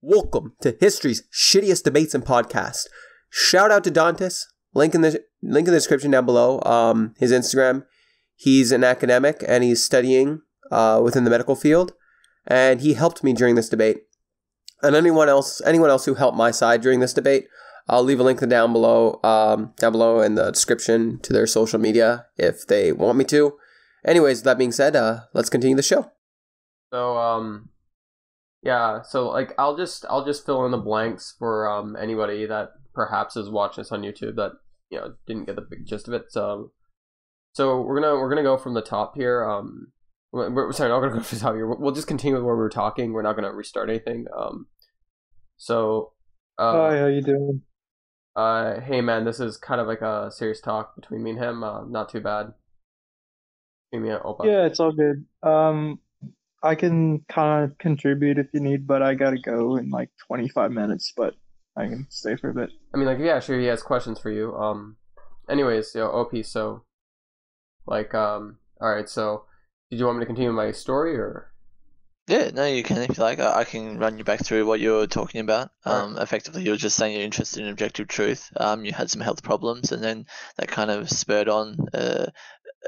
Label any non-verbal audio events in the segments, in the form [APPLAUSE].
Welcome to history's shittiest debates and podcast. Shout out to Dantas. Link in the link in the description down below. Um, his Instagram. He's an academic and he's studying uh, within the medical field, and he helped me during this debate. And anyone else, anyone else who helped my side during this debate, I'll leave a link down below, um, down below in the description to their social media if they want me to. Anyways, that being said, uh, let's continue the show. So, um, yeah, so like I'll just I'll just fill in the blanks for um anybody that perhaps is watching this on YouTube that you know didn't get the big gist of it. So, so we're gonna we're gonna go from the top here. Um, we're, sorry, not gonna [LAUGHS] go from the top here. We'll just continue with where we were talking. We're not gonna restart anything. Um, so, uh, Hi, how you doing? uh, hey man, this is kind of like a serious talk between me and him. Uh, not too bad. Yeah, it's all good. Um, I can kind of contribute if you need, but I gotta go in like 25 minutes, but I can stay for a bit. I mean, like, yeah, sure, he has questions for you. Um, anyways, yo, Opie, so, like, um, all right, so, did you want me to continue my story, or? Yeah, no, you can if you like. I, I can run you back through what you were talking about. Alright. Um, effectively, you were just saying you're interested in objective truth. Um, you had some health problems, and then that kind of spurred on uh,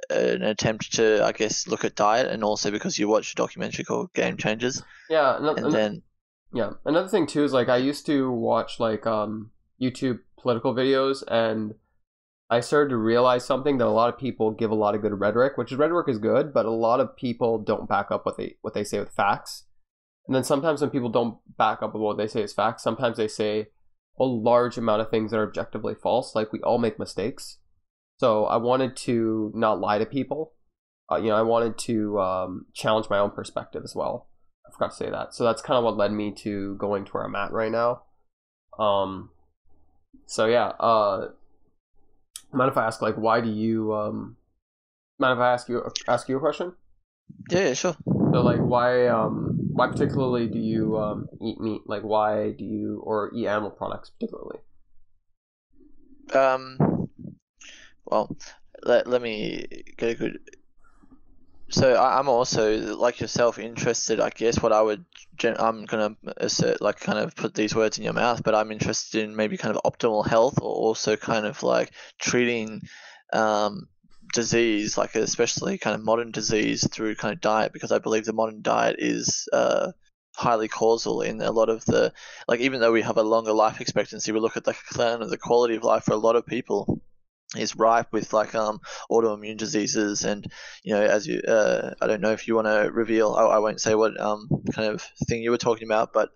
an attempt to, I guess, look at diet, and also because you watched a documentary called Game Changers, Yeah, and then yeah. Another thing too is like I used to watch like um YouTube political videos, and I started to realize something that a lot of people give a lot of good rhetoric, which is rhetoric is good, but a lot of people don't back up what they what they say with facts. And then sometimes when people don't back up with what they say as facts, sometimes they say a large amount of things that are objectively false. Like we all make mistakes. So I wanted to not lie to people. Uh, you know, I wanted to um, challenge my own perspective as well. I forgot to say that. So that's kind of what led me to going to where I'm at right now. Um, so yeah. Uh, mind if I ask, like, why do you? Um, mind if I ask you ask you a question? yeah, yeah, sure. So like, why? Um, why particularly do you um, eat meat? Like, why do you or eat animal products particularly? Um, well, let, let me get a good. So I, I'm also like yourself interested. I guess what I would gen- I'm gonna assert like kind of put these words in your mouth, but I'm interested in maybe kind of optimal health or also kind of like treating um, disease, like especially kind of modern disease through kind of diet, because I believe the modern diet is uh, highly causal in a lot of the like even though we have a longer life expectancy, we look at the of the quality of life for a lot of people is ripe with like um autoimmune diseases. And you know as you uh, I don't know if you want to reveal I, I won't say what um kind of thing you were talking about but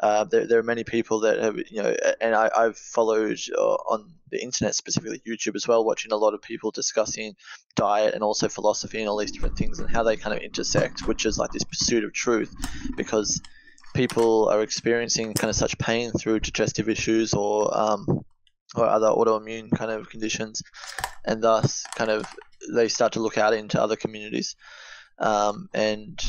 uh, there, there are many people that have you know and I, I've followed uh, on the internet specifically YouTube as well watching a lot of people discussing diet and also philosophy and all these different things and how they kind of intersect which is like this pursuit of truth because people are experiencing kind of such pain through digestive issues or um, or other autoimmune kind of conditions, and thus kind of they start to look out into other communities. Um, and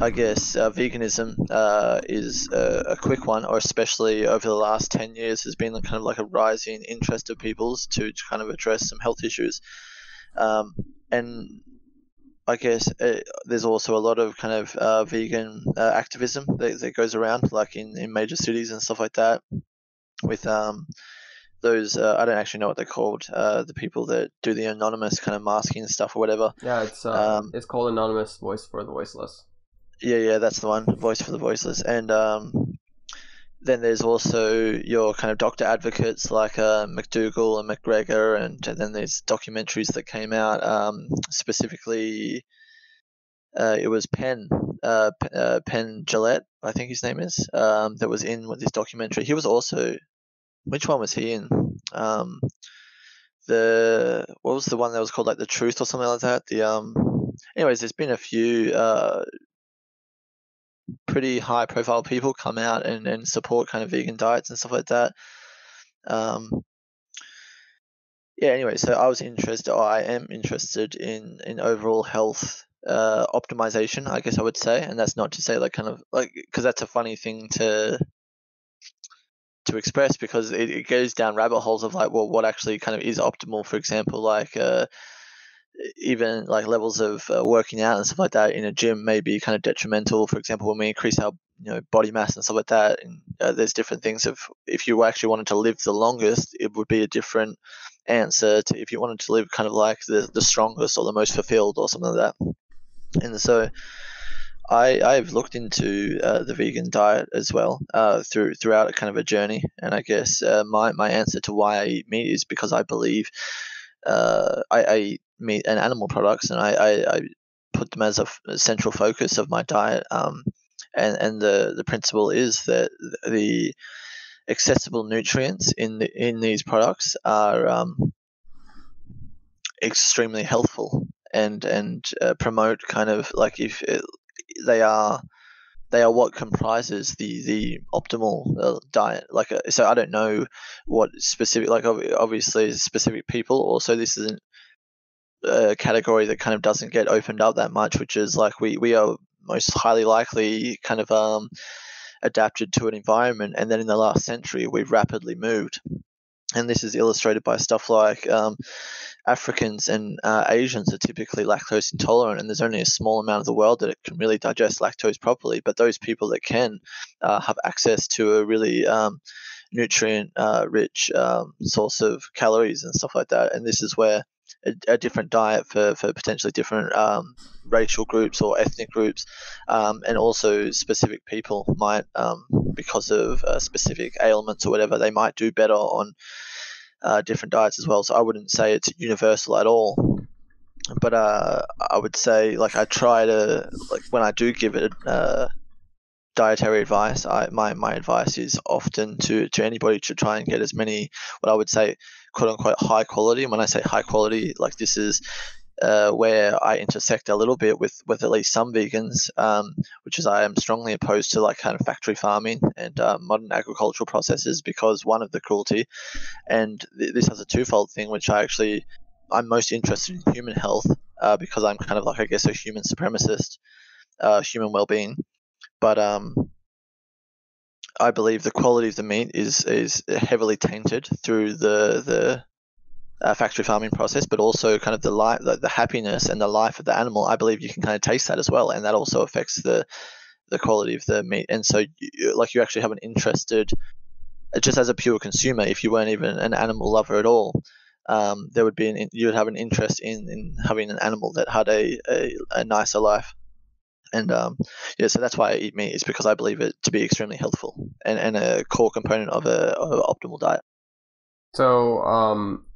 I guess uh, veganism uh, is a, a quick one, or especially over the last 10 years, has been kind of like a rising interest of people's to, to kind of address some health issues. Um, and I guess uh, there's also a lot of kind of uh, vegan uh, activism that, that goes around, like in, in major cities and stuff like that, with um, those uh, I don't actually know what they're called. Uh, the people that do the anonymous kind of masking stuff or whatever. Yeah, it's uh, Um, it's called anonymous voice for the voiceless. Yeah, yeah, that's the one. Voice for the voiceless. And um, then there's also your kind of doctor advocates like uh, McDougall and McGregor, and, and then there's documentaries that came out um, specifically. Uh, it was Penn, uh, uh, Penn Jillette, I think his name is, um, that was in with this documentary. He was also, which one was he in? Um, the what was the one that was called like the Truth or something like that? The um, anyways, there's been a few uh pretty high profile people come out and, and support kind of vegan diets and stuff like that. Um, yeah, anyway, so I was interested, or I am interested in, in overall health uh, optimization, I guess I would say. And that's not to say like kind of like, because that's a funny thing to to express because it, it goes down rabbit holes of like, well, what actually kind of is optimal, for example, like uh, even like levels of uh, working out and stuff like that in a gym may be kind of detrimental. For example, when we increase our you know body mass and stuff like that, and uh, there's different things of if you actually wanted to live the longest, it would be a different answer to if you wanted to live kind of like the the strongest or the most fulfilled or something like that. And so. I, I've looked into uh, the vegan diet as well uh, through throughout a kind of a journey, and I guess uh, my, my answer to why I eat meat is because I believe uh, I, I eat meat and animal products, and I, I, I put them as a, f- a central focus of my diet. Um, and and the the principle is that the accessible nutrients in the, in these products are um, extremely helpful and and uh, promote kind of like if it, they are they are what comprises the the optimal uh, diet. Like uh, so i don't know what specific like obviously specific people also this isn't a category that kind of doesn't get opened up that much which is like we we are most highly likely kind of um adapted to an environment and then in the last century we've rapidly moved and this is illustrated by stuff like um, Africans and uh, Asians are typically lactose intolerant, and there's only a small amount of the world that can really digest lactose properly. But those people that can uh, have access to a really um, nutrient uh, rich um, source of calories and stuff like that. And this is where a, a different diet for, for potentially different um, racial groups or ethnic groups, um, and also specific people might, um, because of uh, specific ailments or whatever, they might do better on uh, different diets as well. So I wouldn't say it's universal at all. But uh, I would say, like, I try to, like, when I do give it uh, dietary advice, I, my, my advice is often to, to anybody to try and get as many, what I would say, quote unquote, high quality. And when I say high quality, like, this is uh, where I intersect a little bit with, with at least some vegans, um, which is I am strongly opposed to like kind of factory farming and uh, modern agricultural processes because one of the cruelty, and th- this has a twofold thing, which I actually I'm most interested in human health uh, because I'm kind of like I guess a human supremacist, uh, human well-being, but um, I believe the quality of the meat is is heavily tainted through the the uh, factory farming process, but also kind of the life, the, the, happiness and the life of the animal. I believe you can kind of taste that as well, and that also affects the the quality of the meat. And so, you, like, you actually have an interested, just as a pure consumer, if you weren't even an animal lover at all, um, there would be an you would have an interest in in having an animal that had a a, a nicer life. And um, yeah, so that's why I eat meat is because I believe it to be extremely healthful and, and a core component of a of optimal diet. So um,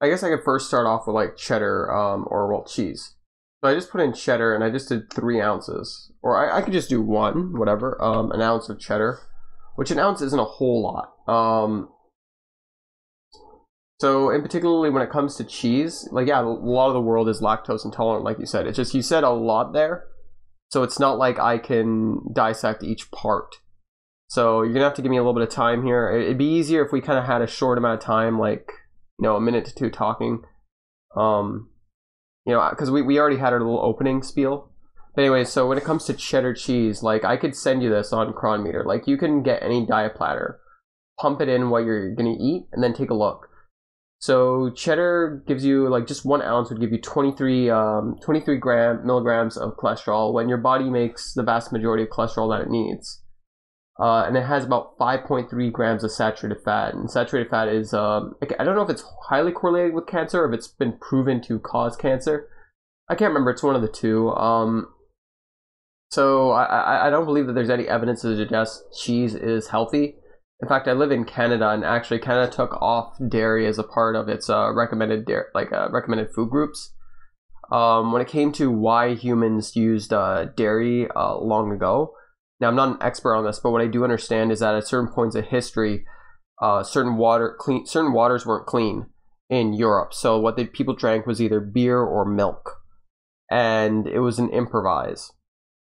I guess I could first start off with like cheddar um, or well cheese. So I just put in cheddar and I just did three ounces, or I, I could just do one, whatever, um, an ounce of cheddar, which an ounce isn't a whole lot. Um, so, in particularly when it comes to cheese, like yeah, a lot of the world is lactose intolerant, like you said. It's just you said a lot there, so it's not like I can dissect each part. So you're gonna have to give me a little bit of time here. It'd be easier if we kind of had a short amount of time, like you know, a minute to two talking. Um, you know, because we, we already had our little opening spiel. But anyway, so when it comes to cheddar cheese, like I could send you this on Cronometer. Like you can get any diet platter, pump it in what you're gonna eat, and then take a look. So cheddar gives you like just one ounce would give you 23, um, 23 gram milligrams of cholesterol when your body makes the vast majority of cholesterol that it needs uh, and it has about 5.3 grams of saturated fat. And saturated fat is, um, I don't know if it's highly correlated with cancer or if it's been proven to cause cancer. I can't remember. It's one of the two. Um, so I, I don't believe that there's any evidence to suggest cheese is healthy. In fact, I live in Canada, and actually, Canada took off dairy as a part of its uh, recommended dairy, like uh, recommended food groups. Um, when it came to why humans used uh, dairy uh, long ago, now, I'm not an expert on this, but what I do understand is that at certain points of history, uh, certain water clean, certain waters weren't clean in Europe. So what the people drank was either beer or milk, and it was an improvise.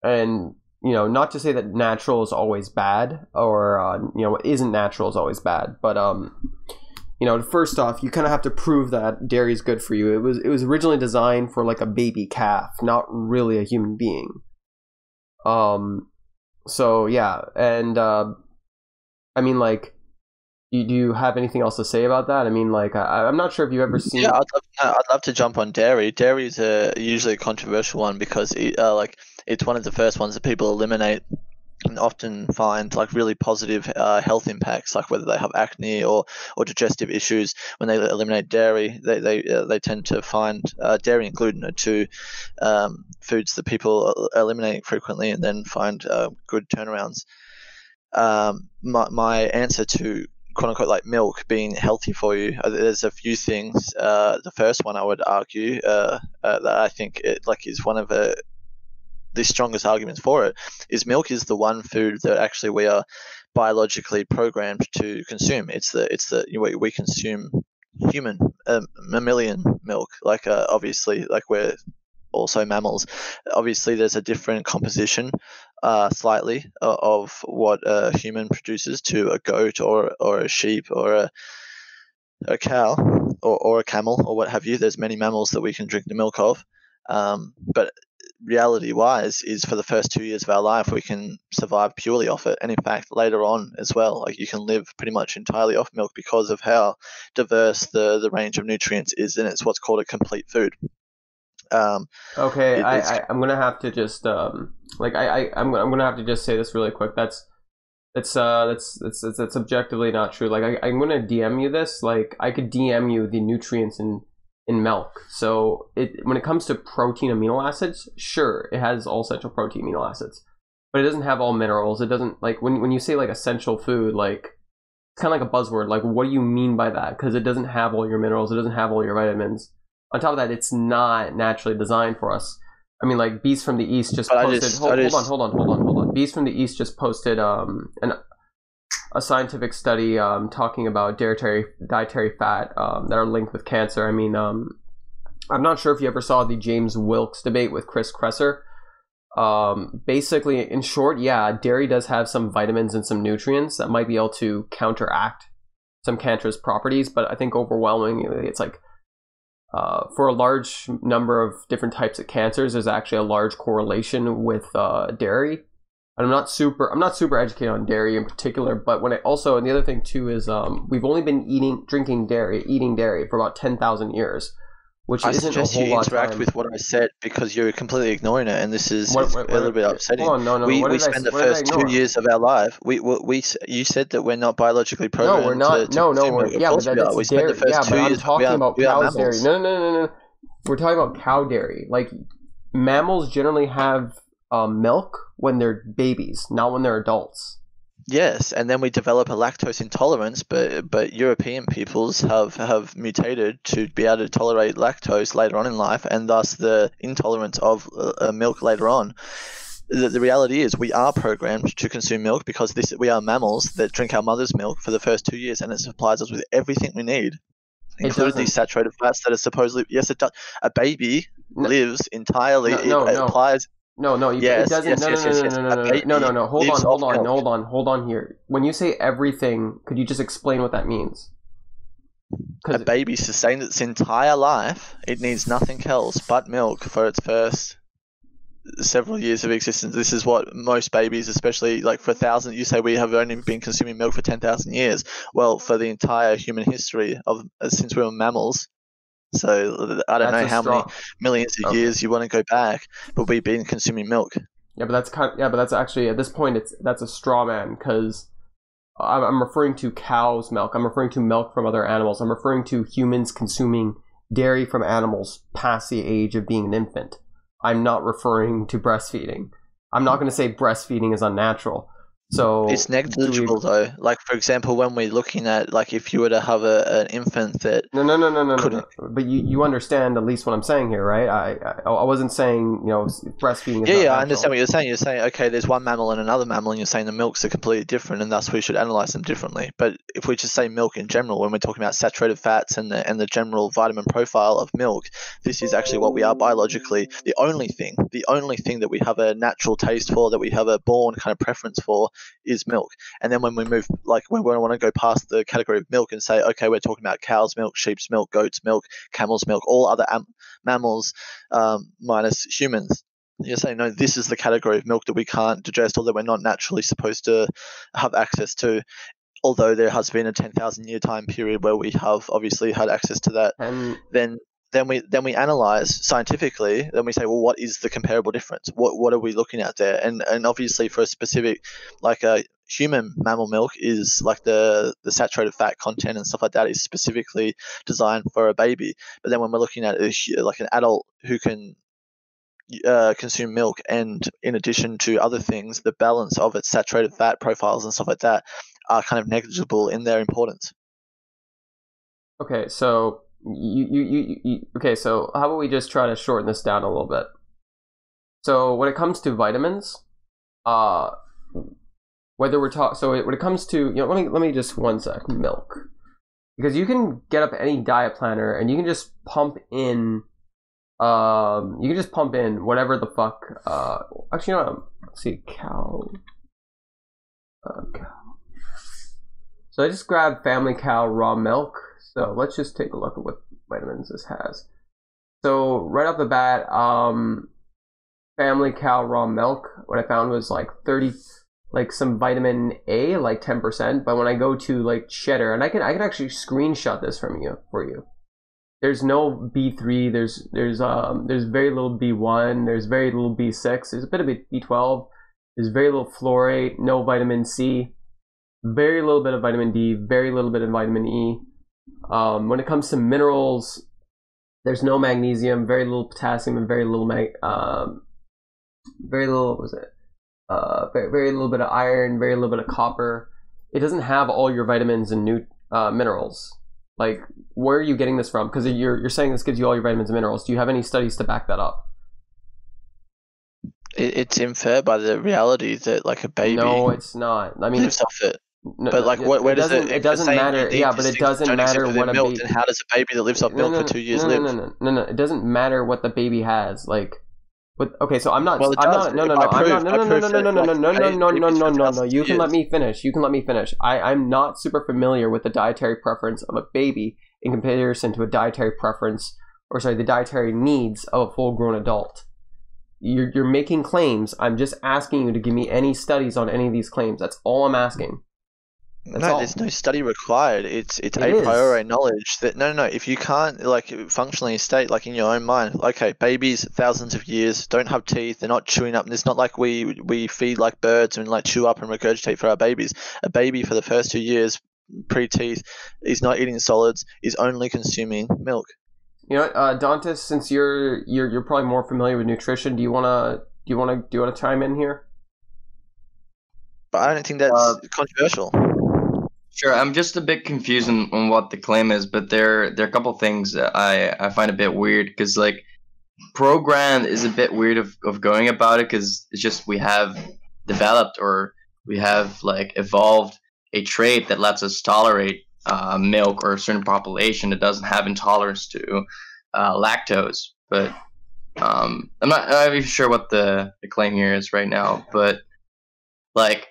And you know, not to say that natural is always bad, or uh, you know, isn't natural is always bad, but um, you know, first off, you kind of have to prove that dairy is good for you. It was it was originally designed for like a baby calf, not really a human being. Um, so yeah, and uh, I mean like do you, have anything else to say about that? I mean, like, I, I'm not sure if you've ever seen. Yeah, I'd love, I'd love to jump on dairy. Dairy is a usually a controversial one because it, uh, like it's one of the first ones that people eliminate and often find like really positive uh, health impacts, like whether they have acne or, or digestive issues. When they eliminate dairy, they they, uh, they tend to find uh, dairy and gluten are two um, foods that people eliminate frequently and then find uh, good turnarounds. Um, my, my answer to quote unquote like milk being healthy for you. Uh, there's a few things. Uh, the first one I would argue uh, uh, that I think it like is one of the the strongest arguments for it is milk is the one food that actually we are biologically programmed to consume. It's the it's the know, we consume human um, mammalian milk. Like uh, obviously, like we're also mammals. Obviously, there's a different composition, uh, slightly, of what a human produces to a goat or or a sheep or a a cow or, or a camel or what have you. There's many mammals that we can drink the milk of. Um, but reality wise is for the first two years of our life we can survive purely off it and in fact later on as well like you can live pretty much entirely off milk because of how diverse the the range of nutrients is and it's what's called a complete food um, okay, I, I am gonna have to just um like I, I I'm I'm gonna have to just say this really quick. That's it's uh that's that's that's, that's objectively not true. Like I, I'm gonna DM you this. Like I could DM you the nutrients in in milk. So it when it comes to protein amino acids, sure, it has all essential protein amino acids, but it doesn't have all minerals. It doesn't like when when you say like essential food, like it's kind of like a buzzword. Like what do you mean by that? Because it doesn't have all your minerals. It doesn't have all your vitamins on top of that, it's not naturally designed for us. I mean, like Beast from the East just but posted. Just, hold, just, hold, on, hold on, hold on, hold on. Beast from the East just posted um an a scientific study um talking about dietary dietary fat um that are linked with cancer. I mean, um, I'm not sure if you ever saw the James Wilks debate with Chris Kresser. Um, basically, in short, yeah, dairy does have some vitamins and some nutrients that might be able to counteract some cancerous properties, but I think overwhelmingly it's like uh, for a large number of different types of cancers, there's actually a large correlation with uh, dairy. And I'm not super, I'm not super educated on dairy in particular, but when I also, and the other thing too is, um, we've only been eating, drinking dairy, eating dairy for about ten thousand years which I isn't suggest a whole you lot interact time. with what I said because you're completely ignoring it, and this is What- it's what- a little bit upsetting. On, no, no. we we did I, spend the what first two years of our life. We, we we you said that we're not biologically programmed. No, we're not. To, to no, no. We're, yeah, but that, we are. that's We spent dairy. the first Yeah, two I'm years. talking are, about cow's dairy. No, no, no, no, no. We're talking about cow dairy. Like mammals generally have um, milk when they're babies, not when they're adults. Yes, and then we develop a lactose intolerance, but but European peoples have have mutated to be able to tolerate lactose later on in life, and thus the intolerance of uh, milk later on. The, the reality is we are programmed to consume milk because this we are mammals that drink our mother's milk for the first two years, and it supplies us with everything we need, including these saturated fats that are supposedly yes it does. A baby No. lives entirely. No, no, it applies. No, no, you, Yes, it doesn't. yes, no, no, yes, no, yes. no, no, no, no, no, no, no. Hold on, hold on, hold on, hold on here. When you say everything, could you just explain what that means? A baby sustains its entire life. It needs nothing else but milk for its first several years of existence. This is what most babies, especially like for a thousand, you say we have only been consuming milk for 10,000 years. Well, for the entire human history of since we were mammals. So I don't that's know how many millions of Okay. years you want to go back, but we've been consuming milk. Yeah, but that's kind. yeah, but that's actually at this point it's that's a straw man because I'm, I'm referring to cow's milk. I'm referring to milk from other animals. I'm referring to humans consuming dairy from animals past the age of being an infant. I'm not referring to breastfeeding. I'm not going to say breastfeeding is unnatural. So It's do we- negligible though. Like for example, when we're looking at like if you were to have a, an infant that No, no, no, no, no, no, Couldn't- no. But you, you understand at least what I'm saying here, right? I, I, I wasn't saying you know breastfeeding. Yeah, yeah, I understand what you're saying. You're saying, okay, there's one mammal and another mammal, and you're saying the milks are completely different, and thus we should analyze them differently. But if we just say milk in general, when we're talking about saturated fats and the and the general vitamin profile of milk, this is actually what we are biologically. The only thing, the only thing that we have a natural taste for, that we have a born kind of preference for, is milk. And then when we move, like when we want to go past the category of milk and say, okay, we're talking about cow's milk, sheep's milk, goat's milk, camel's milk, all other am- mammals um, minus humans. You're saying no, this is the category of milk that we can't digest or that we're not naturally supposed to have access to. although there has been a 10,000 year time period where we have obviously had access to that, And then then we then we analyze scientifically. Then we say, well, what is the comparable difference? What what are we looking at there? And and obviously for a specific, like a human mammal milk is like the the saturated fat content and stuff like that is specifically designed for a baby. But then when we're looking at like an adult who can uh, consume milk and in addition to other things the balance of its saturated fat profiles and stuff like that are kind of negligible in their importance okay, so you, you, you, you okay, so how about we just try to shorten this down a little bit? So when it comes to vitamins, uh, whether we're talking, so when it comes to, you know, let me let me just one sec, milk, because you can get up any diet planner and you can just pump in, um, you can just pump in whatever the fuck. Uh, actually, you know, let's see, cow, uh, cow. So I just grabbed Family Cow raw milk. So let's just take a look at what vitamins this has. So right off the bat, um, Family Cow raw milk. What I found was like thirty, like some vitamin A, like ten percent. But when I go to like Cheddar, and I can I can actually screenshot this from you for you. There's no B three. There's there's um there's very little B one. There's very little B six. There's a bit of B twelve. There's very little fluorate. No vitamin C. Very little bit of vitamin D. Very little bit of vitamin E. Um, when it comes to minerals, there's no magnesium, very little potassium, and very little mag. Um, very little what was it? Uh, very, very little bit of iron, very little bit of copper. It doesn't have all your vitamins and new uh, minerals. Like, where are you getting this from? Because you're you're saying this gives you all your vitamins and minerals. Do you have any studies to back that up? it, it's inferred by the reality that like a baby No, it's not. I mean, lives off it no, but like it- where it does doesn't, it it doesn't matter. Yeah, but it doesn't matter what a milk, baby. then how does a baby that lives off milk no, for two years no, live No, no, no, no, no. It doesn't matter what the baby has. Like, but okay, so I'm not. Well, I'm not. No, no, no. I'm not. No, no, no, no, no, no, no, no, no, no, no, no, no, no. You can let me finish. You can let me finish. I, I'm not super familiar with the dietary preference of a baby in comparison to a dietary preference, or sorry, the dietary needs of a full-grown adult. You're, you're making claims. I'm just asking you to give me any studies on any of these claims. That's all I'm asking. That's no, all. there's no study required. It's it's It a is. priori knowledge that no, no, no. If you can't like functionally state like in your own mind, okay, babies thousands of years don't have teeth. They're not chewing up. It's not like we we feed like birds and like chew up and regurgitate for our babies. A baby for the first two years pre teeth is not eating solids. Is only consuming milk. You know, what, uh, Dantas, since you're you're you're probably more familiar with nutrition, do you wanna do you wanna do you wanna chime in here? But I don't think that's Uh, controversial. Sure, I'm just a bit confused on, on what the claim is, but there there are a couple things that I, I find a bit weird because like program is a bit weird of, of going about it because it's just we have developed or we have like evolved a trait that lets us tolerate uh, milk or a certain population that doesn't have intolerance to uh, lactose. But um, I'm not, I'm not even sure what the, the claim here is right now, but like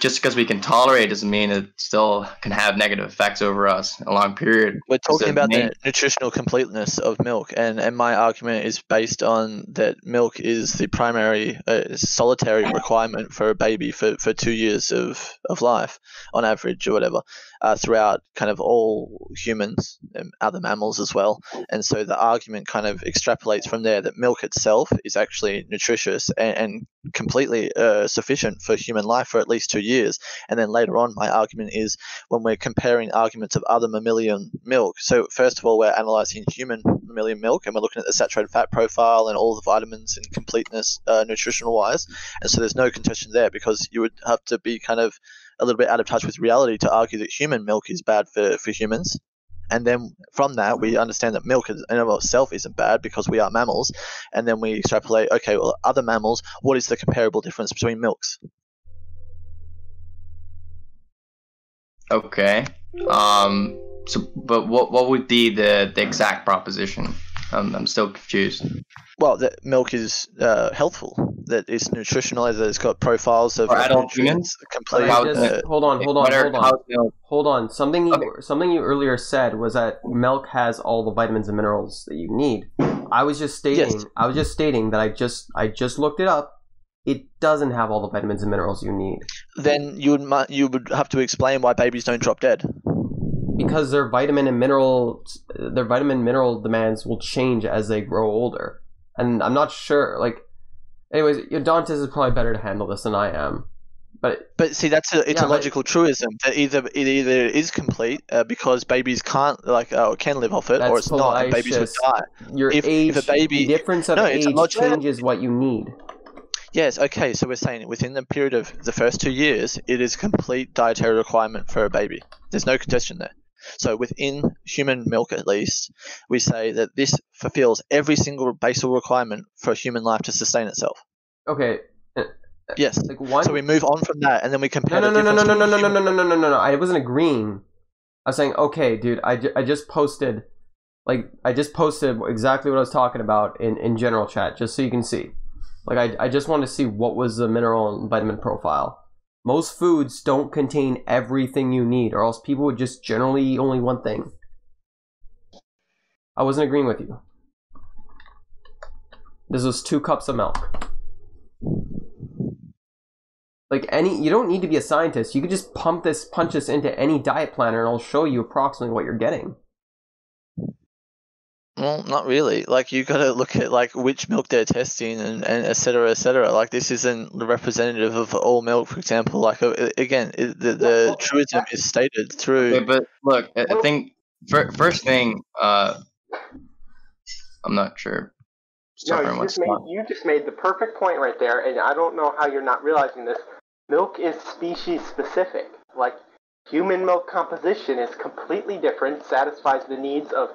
just because we can tolerate doesn't mean it still can have negative effects over us a long period. We're talking about main- the nutritional completeness of milk, and, and my argument is based on that milk is the primary uh, solitary requirement for a baby for, for two years of, of life on average or whatever uh, throughout kind of all humans and other mammals as well. And so the argument kind of extrapolates from there that milk itself is actually nutritious and, and completely uh, sufficient for human life for at least two years. And then later on, my argument is when we're comparing arguments of other mammalian milk. So first of all, we're analyzing human mammalian milk, and we're looking at the saturated fat profile and all the vitamins and completeness, uh, nutritional wise. And so there's no contention there because you would have to be kind of a little bit out of touch with reality to argue that human milk is bad for, for humans. And then from that, we understand that milk in and of itself isn't bad because we are mammals. And then we extrapolate, okay, well, other mammals, what is the comparable difference between milks? Okay. Um. So, but what what would be the the exact proposition? I'm I'm still confused. Well, that milk is uh, healthful, that it's nutritional, that it's got profiles of For adult nutrients, But complete. I How- just, uh, hold on, hold on, hold on. Hold on. Something you Okay. something you earlier said was that milk has all the vitamins and minerals that you need. I was just stating Yes. I was just stating that I just I just looked it up it doesn't have all the vitamins and minerals you need Then you would you would have to explain why babies don't drop dead. Because their vitamin and mineral their vitamin mineral demands will change as they grow older. And I'm not sure like anyways, Dantas is probably better to handle this than I am. But But see, that's a it's Yeah, a but- logical truism that either it either is complete uh, because babies can't like uh, can live off it, or it's not, and babies would die. your If- age if a baby- the difference of No, age logical- changes what you need. Yes, okay. So we're saying within the period of the first two years, it is complete dietary requirement for a baby. There's no contention there. So within human milk, at least, we say that this fulfills every single basal requirement for human life to sustain itself. Okay. Uh, uh, yes. Like one So we move on from that, and then we compare. No, no, the no, no, no, no, no, no, no, no, no, no, no, no. I wasn't agreeing. I was saying, okay, dude, I, ju- I just posted, like, I just posted exactly what I was talking about in, in general chat, just so you can see. Like, I, I just want to see what was the mineral and vitamin profile. Most foods don't contain everything you need, or else people would just generally eat only one thing. I wasn't agreeing with you. This was two cups of milk. Like any, you don't need to be a scientist. You could just pump this, punch this into any diet planner, and it'll show you approximately what you're getting. Well, not really. Like you got to look at like which milk they're testing and, and et cetera, et cetera. Like this isn't representative of all milk, for example. Like uh, again, the the Well, truism is stated through. Okay, but look, I, I think fir- first thing, uh, I'm not sure. No, you just made you just made the perfect point right there, and I don't know how you're not realizing this. Milk is species specific. Like human milk composition is completely different, satisfies the needs of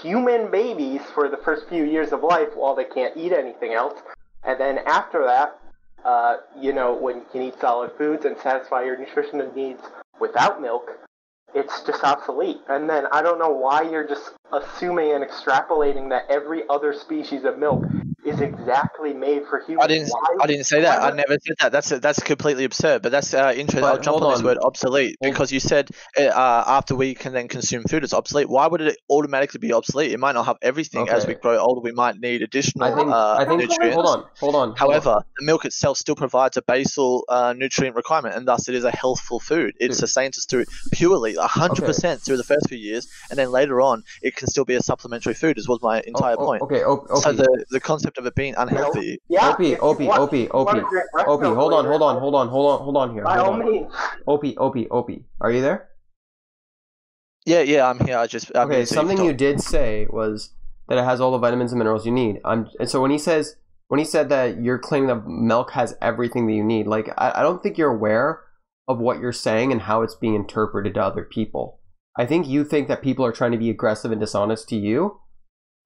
human babies for the first few years of life while they can't eat anything else, and then after that, uh, you know, when you can eat solid foods and satisfy your nutritional needs without milk, it's just obsolete. And then I don't know why you're just assuming and extrapolating that every other species of milk is exactly made for humans. I didn't. Why? I didn't say that. I never said that. That's that's completely absurd. But that's uh, interesting. But I'll jump hold on this word obsolete Hold- because you said uh, uh, after we can then consume food, it's obsolete. Why would it automatically be obsolete? It might not have everything. As we grow older, we might need additional I think. uh, I think. nutrients. Hold on. Hold on. hold on. However, the milk itself still provides a basal uh, nutrient requirement, and thus it is a healthful food. It Dude. sustains us through purely 100% through the first few years, and then later on, it can still be a supplementary food, as was my entire Oh, oh, point. Okay. Op- So the, the concept of it being unhealthy, Yeah. Yeah, Opie. Opie. Opie. if you wanna Opie. Opie. Hold on. Hold on. Hold on. Hold on. Hold on here. By all means. Opie. Opie. Opie. Are you there? yeah, yeah, I'm here. I just I okay, something can you did say was that it has all the vitamins and minerals you need. I'm, and so when he says when he said that you're claiming that milk has everything that you need, like I, I don't think you're aware of what you're saying and how it's being interpreted to other people. I think you think that people are trying to be aggressive and dishonest to you.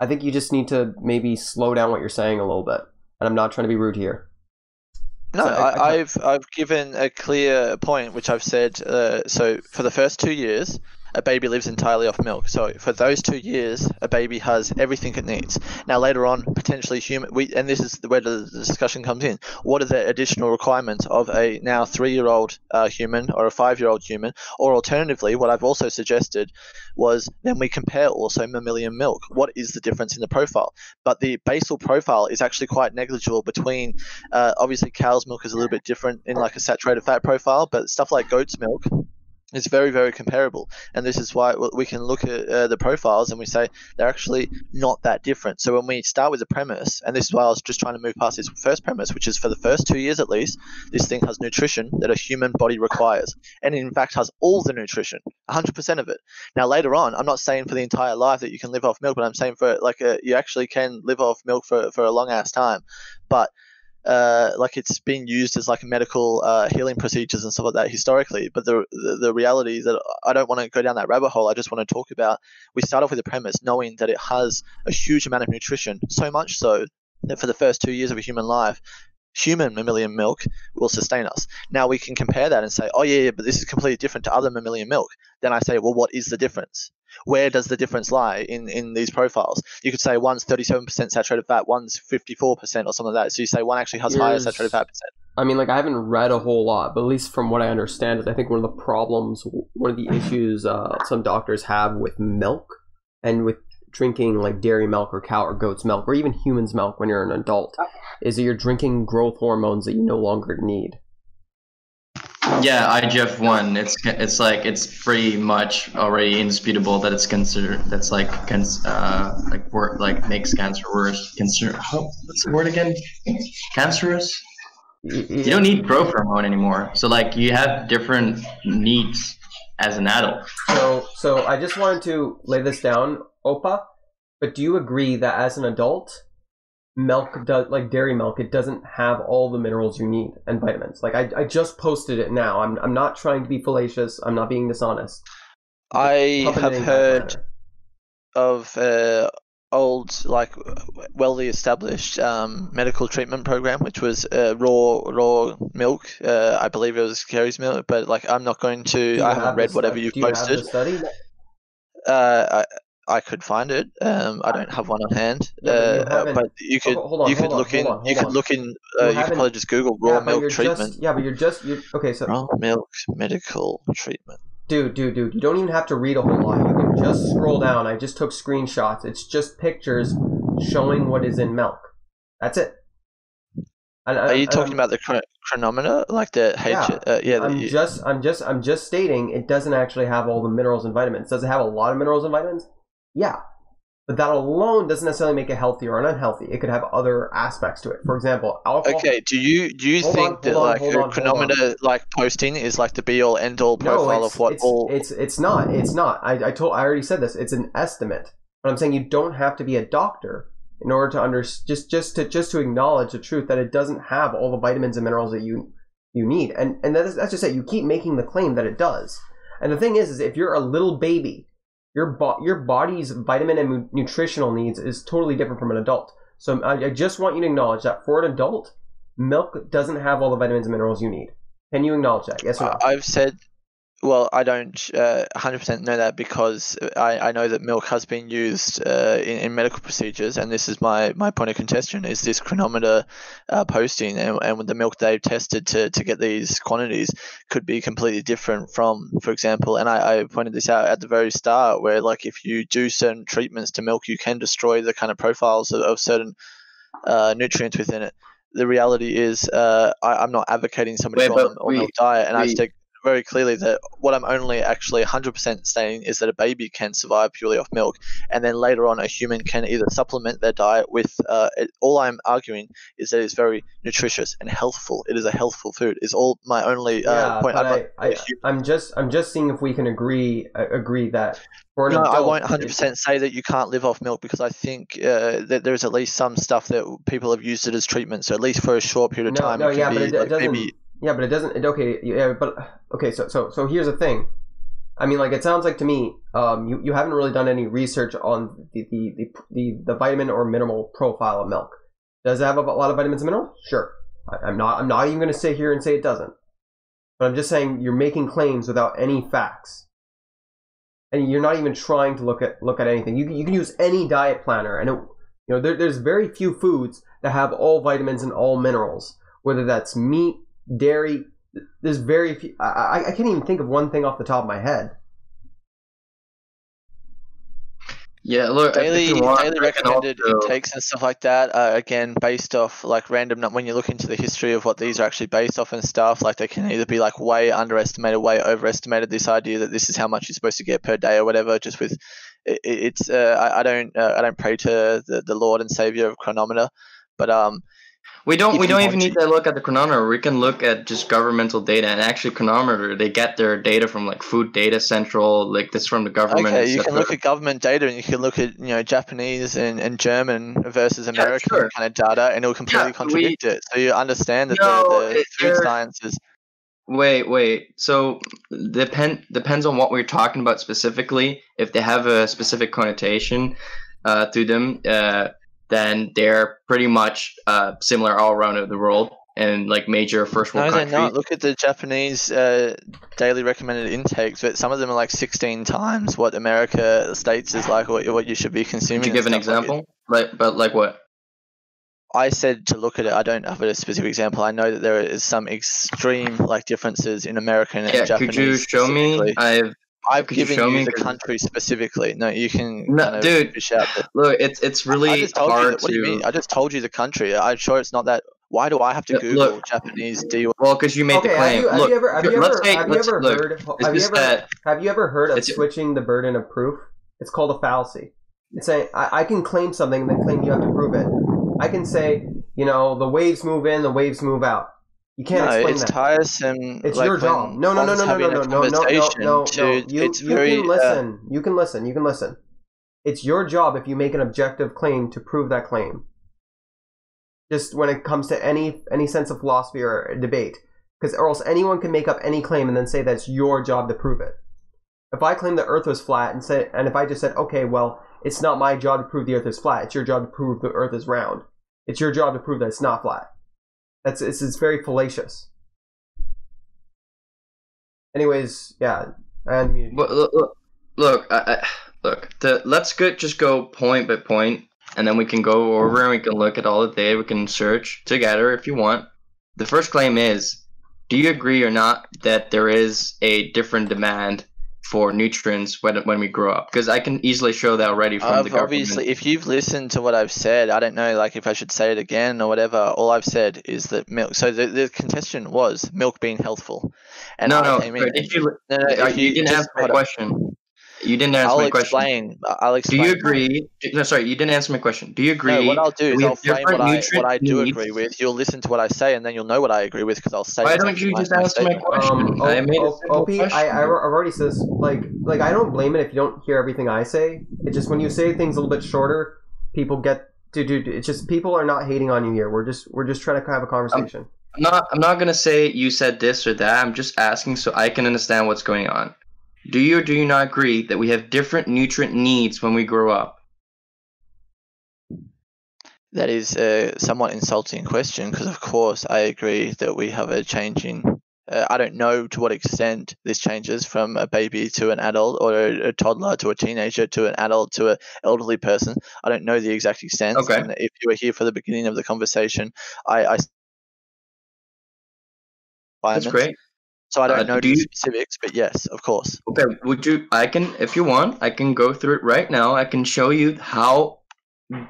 I think you just need to maybe slow down what you're saying a little bit. And I'm not trying to be rude here. No, So I- I I, I've I've given a clear point, which I've said. Uh, so for the first two years, a baby lives entirely off milk. So for those two years, a baby has everything it needs. Now later on, potentially human. We and this is where the discussion comes in. What are the additional requirements of a now three-year-old uh, human or a five-year-old human? Or alternatively, what I've also suggested was then we compare also mammalian milk. What is the difference in the profile? But the basal profile is actually quite negligible between uh, obviously, cow's milk is a little bit different in like a saturated fat profile, but stuff like goat's milk is very, very comparable. And this is why we can look at uh, the profiles and we say they're actually not that different. So when we start with the premise, and this is why I was just trying to move past this first premise, which is for the first two years at least, this thing has nutrition that a human body requires, and in fact has all the nutrition, 100% of it. Now later on, I'm not saying for the entire life that you can live off milk, but I'm saying for like a, you actually can live off milk for for a long ass time, but uh, like it's been used as like medical uh, healing procedures and stuff like that historically. But the, the the reality that I don't want to go down that rabbit hole. I just want to talk about. We start off with a premise, knowing that it has a huge amount of nutrition, so much so that for the first two years of a human life. Human mammalian milk will sustain us. Now we can compare that and say, oh yeah, yeah, but this is completely different to other mammalian milk. Then I say, well, what is the difference? Where does the difference lie in, in these profiles? You could say one's 37% saturated fat, one's 54% or something like that. So you say one actually has higher saturated fat percent. I mean, like I haven't read a whole lot, but at least from what I understand, is I think one of the problems, one of the issues uh, some doctors have with milk and with drinking like dairy milk or cow or goat's milk or even human's milk when you're an adult is that you're drinking growth hormones that you no longer need. Yeah, IGF one. It's it's like it's pretty much already indisputable that it's considered that's like cons, uh like wor- like makes cancer worse. Cancer. How, what's the word again? Cancerous. You don't need growth hormone anymore. So like you have different needs as an adult. So, so I just wanted to lay this down, Opa. But do you agree that as an adult, milk does like dairy milk, it doesn't have all the minerals you need and vitamins. Like I, I just posted it now. I'm, I'm not trying to be fallacious. I'm not being dishonest. I have heard of uh, old, like well established um, medical treatment program, which was uh, raw raw milk. Uh, I believe it was Kerry's milk, but like I'm not going to. I have haven't read whatever study- you've do you posted. study? Uh, I I could find it. Um, I don't have one on hand. Yeah, but you uh, but you could hold on, you could on, look in. on, you could look in. You Uh, you could probably just Google raw yeah, milk treatment. just yeah, but you're just you okay. So Raw milk medical treatment. Dude, dude, dude, you don't even have to read a whole lot. You can just scroll down. I just took screenshots. It's just pictures showing what is in milk. That's it. And, Are you and talking about the chron- Cronometer, like the H? Yeah, uh, yeah, I'm just, I'm just, I'm just stating it doesn't actually have all the minerals and vitamins. Does it have a lot of minerals and vitamins? Yeah, but that alone doesn't necessarily make it healthy or unhealthy. It could have other aspects to it. For example, alcohol. Okay, do you do you Hold on, think that on, like on, Cronometer like posting is like the be all end all profile it's, of what it's, all? it's it's not. It's not. I, I told I already said this. It's an estimate. But I'm saying you don't have to be a doctor in order to under just just to just to acknowledge the truth that it doesn't have all the vitamins and minerals that you you need. And and that's, that's just it. You keep making the claim that it does. And the thing is, is if you're a little baby, your bo- your body's vitamin and nutritional needs is totally different from an adult. So I, I just want you to acknowledge that for an adult, milk doesn't have all the vitamins and minerals you need. Can you acknowledge that? Yes or no? I've said, well, I don't uh, 100% know that because I, I know that milk has been used uh, in, in medical procedures, and this is my, my point of contention is this Cronometer uh, posting, and, and with the milk they've tested to, to get these quantities could be completely different from, for example, and I, I pointed this out at the very start, where like if you do certain treatments to milk, you can destroy the kind of profiles of, of certain uh, nutrients within it. The reality is, uh, I, I'm not advocating somebody on a- on we- milk diet, and I we- said very clearly that what I'm only actually 100% saying is that a baby can survive purely off milk, and then later on a human can either supplement their diet with. Uh, it, all I'm arguing is that it's very nutritious and healthful. It is a healthful food. Is all my only uh, yeah, point. I'm I, I, I'm just I'm just seeing if we can agree uh, agree that no, adult, I won't 100% say that you can't live off milk because I think uh, that there's at least some stuff that people have used it as treatment. So at least for a short period of No, time, no, it can yeah, but it, it doesn't. maybe Yeah, but it doesn't. It, okay, yeah, but okay. So so so here's the thing. I mean, like it sounds like to me, um, you, you haven't really done any research on the the, the the the vitamin or mineral profile of milk. Does it have a lot of vitamins and minerals? Sure. I, I'm not I'm not even going to sit here and say it doesn't. But I'm just saying you're making claims without any facts, and you're not even trying to look at look at anything. You can, you can use any diet planner, and it, you know there, there's very few foods that have all vitamins and all minerals. Whether that's meat, dairy, there's very few. I, I, I can't even think of one thing off the top of my head. Yeah, look, if daily want, daily I can recommended also- intakes and stuff like that are again based off like random when you look into the history of what these are actually based off and stuff like they can either be like way underestimated way overestimated this idea that this is how much you're supposed to get per day or whatever just with it, it's uh, I, I don't uh, I don't pray to the, the Lord and Savior of Cronometer but um We don't. We don't even need to- look at the Cronometer. We can look at just governmental data. And actually, Cronometer they get their data from like Food Data Central. Like this from the government. okay you can look at government data and you can look at you know Japanese and, and German versus American sure. kind of data and it'll completely we- contradict it so you understand that No, the, the it- food sciences Wait, wait. So depend depends on what we're talking about specifically. If they have a specific connotation uh, to them, uh, then they're pretty much uh, similar all around the world and like major first No, world they're countries. not. Look at the Japanese uh, daily recommended intakes, but some of them are like 16 times what America states is like what, what you should be consuming. Could you give an stuff like it. example? Like, but like what? I said to look at it. I don't have a specific example. I know that there is some extreme like differences in American and Yeah, Japanese. could you show me? I've I've Could given show you, the the 'Cause- country specifically. No, you can No, kind of dude, fish out Look, it's it's I really just told you hard that, what do you mean? I just told you the country. I'm sure it's not that. Why do I have to Look- Google look. Japanese D? Well, because you made okay, the claim. have you, have look, you ever have you let's ever, say, have you let's, ever look, heard have you ever that have you ever heard of switching the burden of proof? It's called a fallacy. It's saying I, I can claim something and then claim you have to prove it. I can say, you know, the waves move in, the waves move out. You can't No, explain it's that. tiresome. It's like your job. No, no, no, no, no, no, no, no, no, no, no, no. You, it's you very, can uh, listen. you can listen. You can listen. It's your job if you make an objective claim to prove that claim. Just when it comes to any any sense of philosophy or debate, because or else anyone can make up any claim and then say that's your job to prove it. If I claim the Earth was flat and said, and if I just said, okay, well, it's not my job to prove the Earth is flat. It's your job to prove the Earth is round. It's your job to prove that it's not flat. That's it's, it's very fallacious. Anyways, yeah, and look, look, look, I, look. The, let's just go point by point, and then we can go over and we can look at all the data. We can search together if you want. The first claim is: Do you agree or not that there is a different demand for nutrients when when we grow up? Because I can easily show that already from the I've government. obviously, if you've listened to what I've said, I don't know, like if I should say it again or whatever. All I've said is that milk. So the, the contestation was milk being healthful, and no, I no. in if you, no, no, if you, didn't just- answer my question. You didn't answer I'll my question. I'll explain. Do you agree? No, sorry, you didn't answer my question. Do you agree? No, what I'll do is I'll frame what I, what I do needs? agree with. You'll listen to what I say, and then you'll know what I agree with because I'll say. Why don't you just my answer my question? Um, I made a O- simple OP, I, I. I've already says like like I don't blame it if you don't hear everything I say. It's just when you say things a little bit shorter, people get to do. It's just people are not hating on you here. We're just we're just trying to have a conversation. I'm not. I'm not gonna say you said this or that. I'm just asking so I can understand what's going on. Do you or do you not agree that we have different nutrient needs when we grow up? That is a somewhat insulting question because, of course, I agree that we have a changing. Uh, I don't know to what extent this changes from a baby to an adult or a, a toddler to a teenager to an adult to an elderly person. I don't know the exact extent. Okay. And if you were here for the beginning of the conversation, I. I That's great. So I don't Uh, know do the you- specifics, but yes, of course. Okay. Would you? I can, if you want, I can go through it right now. I can show you how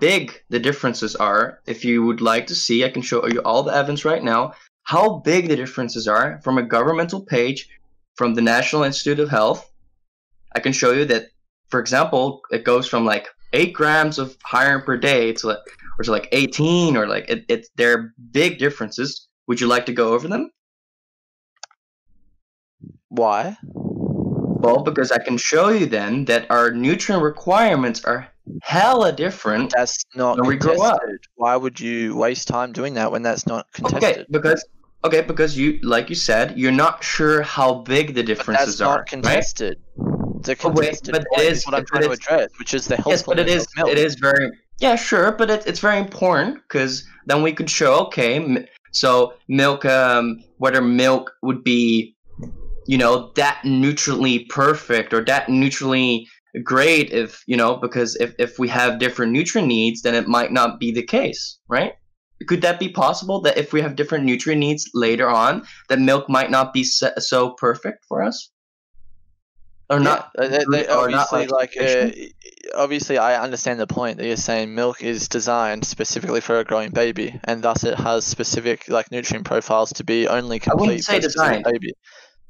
big the differences are. If you would like to see, I can show you all the evidence right now. How big the differences are from a governmental page from the National Institute of Health. I can show you that, for example, it goes from like eight grams of iron per day to like, or to like 18, or like it, it. They're big differences. Would you like to go over them? Why? Well, because I can show you then that our nutrient requirements are hella different. That's not When we grow up. Why would you waste time doing that when that's not contested? Okay, contested? because okay, because you like you said, you're not sure how big the But differences that's are, not right? contested. The Oh, wait, contested but it is- is what I'm but trying to address, which is the Yes, but it is it is very yeah, sure, but it, it's very important because then we could show okay, so milk, um, whether milk would be, you know, that neutrally perfect or that neutrally great if you know because if if we have different nutrient needs, then it might not be the case, right? Could that be possible that if we have different nutrient needs later on, that milk might not be so, so perfect for us? Or not? Yeah, they- they- or not obviously, like, uh, obviously, I understand the point that you're saying. Milk is designed specifically for a growing baby, and thus it has specific like nutrient profiles to be only I wouldn't complete say for a specific designed. baby.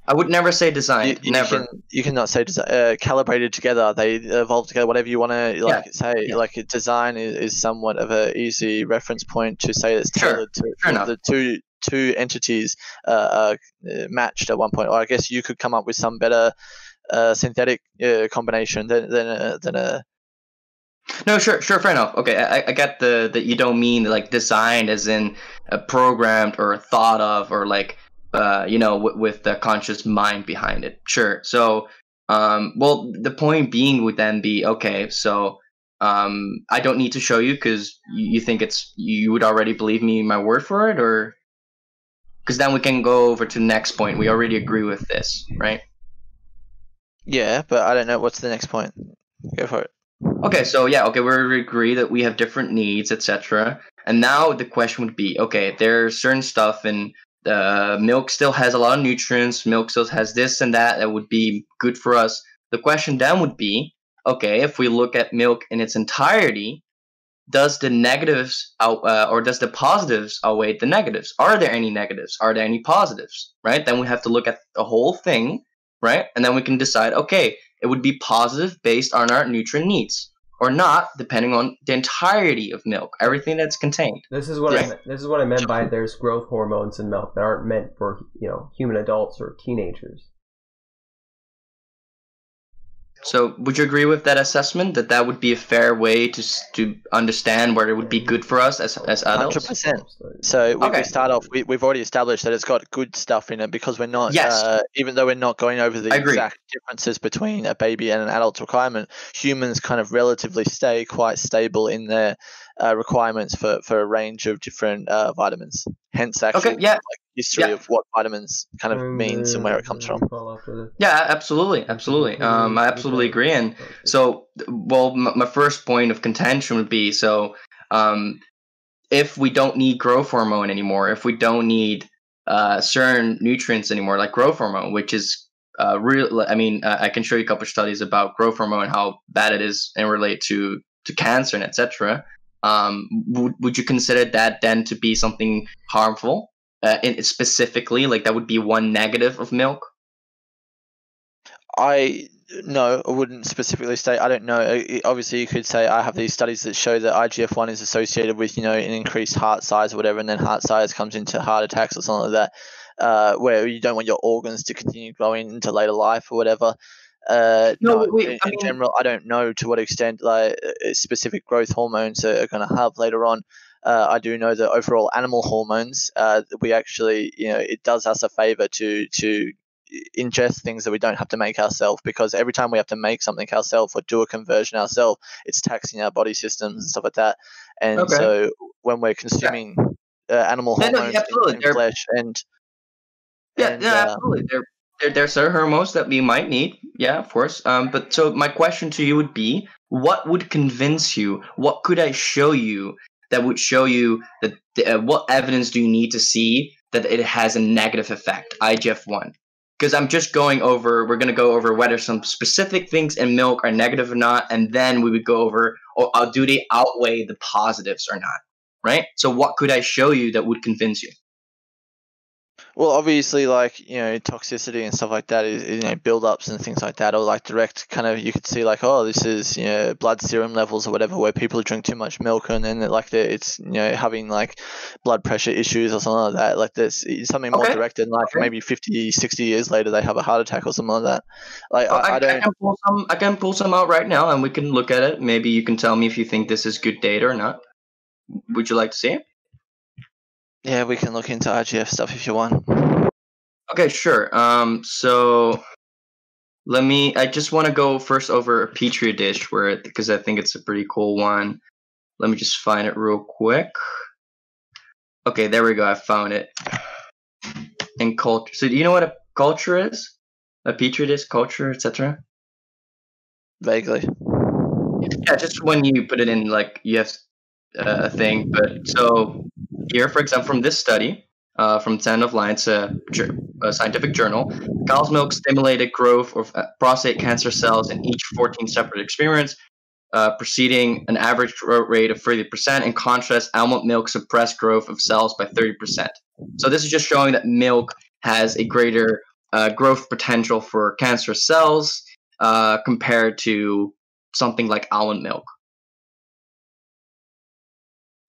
I would never say You, design. you never. can you cannot say desi- uh, calibrated together. They evolve together. Whatever you want to like say. yeah. Like design is, is somewhat of a easy reference point to say it's tailored to to the two two entities uh, uh, uh, matched at one point. Or I guess you could come up with some better uh, synthetic uh, combination than than a, than a No, sure, sure, fair enough. Okay, I, I get the that you don't mean like designed as in uh, programmed or thought of or like uh you know w- with the conscious mind behind it. Sure. So um well the point being would then be okay. So um I don't need to show you because you, think it's you would already believe me my word for it or because then we can go over to the next point. We already agree with this, right? yeah. But I don't know what's the next point. Go for it. Okay, so yeah, okay, we agree that we have different needs, etc. And now the question would be, okay, there's certain stuff and uh, milk still has a lot of nutrients. Milk still has this and that that would be good for us. the question then would be, okay, if we look at milk in its entirety, does the negatives out, uh, or does the positives outweigh the negatives? Are there any negatives? Are there any positives? Right? Then we have to look at the whole thing, right? And then we can decide, okay, it would be positive based on our nutrient needs or not, depending on the entirety of milk, everything that's contained. This is what I Yeah. meant, this is what I meant by there's growth hormones in milk that aren't meant for you know human adults or teenagers. So, would you agree with that assessment that that would be a fair way to to understand where it would be good for us as as adults? Hundred percent. So we, Okay. we start off. We, we've already established that it's got good stuff in it because we're not. Yes. Uh, even though we're not going over the exact differences between a baby and an adult's requirement, humans kind of relatively stay quite stable in their uh, requirements for, for a range of different uh, vitamins. Hence, actually, Okay, yeah, like, history yeah. of what vitamins kind of means and where it comes from. yeah, absolutely, absolutely. Um, I absolutely agree. And so, well, m- my first point of contention would be so, um, if we don't need growth hormone anymore, if we don't need uh, certain nutrients anymore, like growth hormone, which is uh, real. I mean, uh, I can show you a couple of studies about growth hormone and how bad it is and relate to to cancer and etc. Um, would would you consider that then to be something harmful? Uh, in, specifically, like that would be one negative of milk. I no, I wouldn't specifically say. I don't know. Obviously, you could say I have these studies that show that IGF one is associated with you know an increased heart size or whatever, and then heart size comes into heart attacks or something like that, uh, where you don't want your organs to continue growing into later life or whatever. Uh, No, no, in, I mean- general, I don't know to what extent like uh, specific growth hormones are, are going to have later on. Uh, I do know that overall animal hormones, uh, we actually, you know, it does us a favor to to ingest things that we don't have to make ourselves because every time we have to make something ourselves or do a conversion ourselves, it's taxing our body systems and stuff like that. And Okay. so when we're consuming uh, animal Yeah, no, hormones in- absolutely. flesh and Yeah, and, yeah, uh, absolutely. There, there's certain hormones that we might need. Yeah, of course. Um, but so my question to you would be, what would convince you? What could I show you that would show you that? Uh, what evidence do you need to see that it has a negative effect? IGF one. Because I'm just going over. We're going to go over whether some specific things in milk are negative or not, and then we would go over, or uh, do they outweigh the positives or not? Right. So what could I show you that would convince you? Well, obviously, like you know, toxicity and stuff like that is you know build-ups and things like that, or like direct kind of you could see like oh this is you know blood serum levels or whatever where people drink too much milk and then like they're- it's you know having like blood pressure issues or something like that. Like this it's something more Okay, directed. Like okay. maybe 50, 60 years later they have a heart attack or something like that. Like Well, I, I I, don't. can pull some. I can pull some out right now, and we can look at it. Maybe you can tell me if you think this is good data or not. Would you like to see it? Yeah, we can look into IGF stuff if you want. Okay, sure. Um, so let me. I just want to go first over a petri dish where because I think it's a pretty cool one. Let me just find it real quick. Okay, there we go. I found it. In culture. So do you know what a culture is? A petri dish, culture, etc. Vaguely. Yeah, just when you put it in, like you have uh, a thing. But so here, for example, from this study uh, from 10 of Lions, a, a scientific journal, cow's milk stimulated growth of uh, prostate cancer cells in each 14 separate experiments, uh, preceding an average growth rate of 30%. In contrast, almond milk suppressed growth of cells by 30%. So this is just showing that milk has a greater uh, growth potential for cancer cells uh, compared to something like almond milk.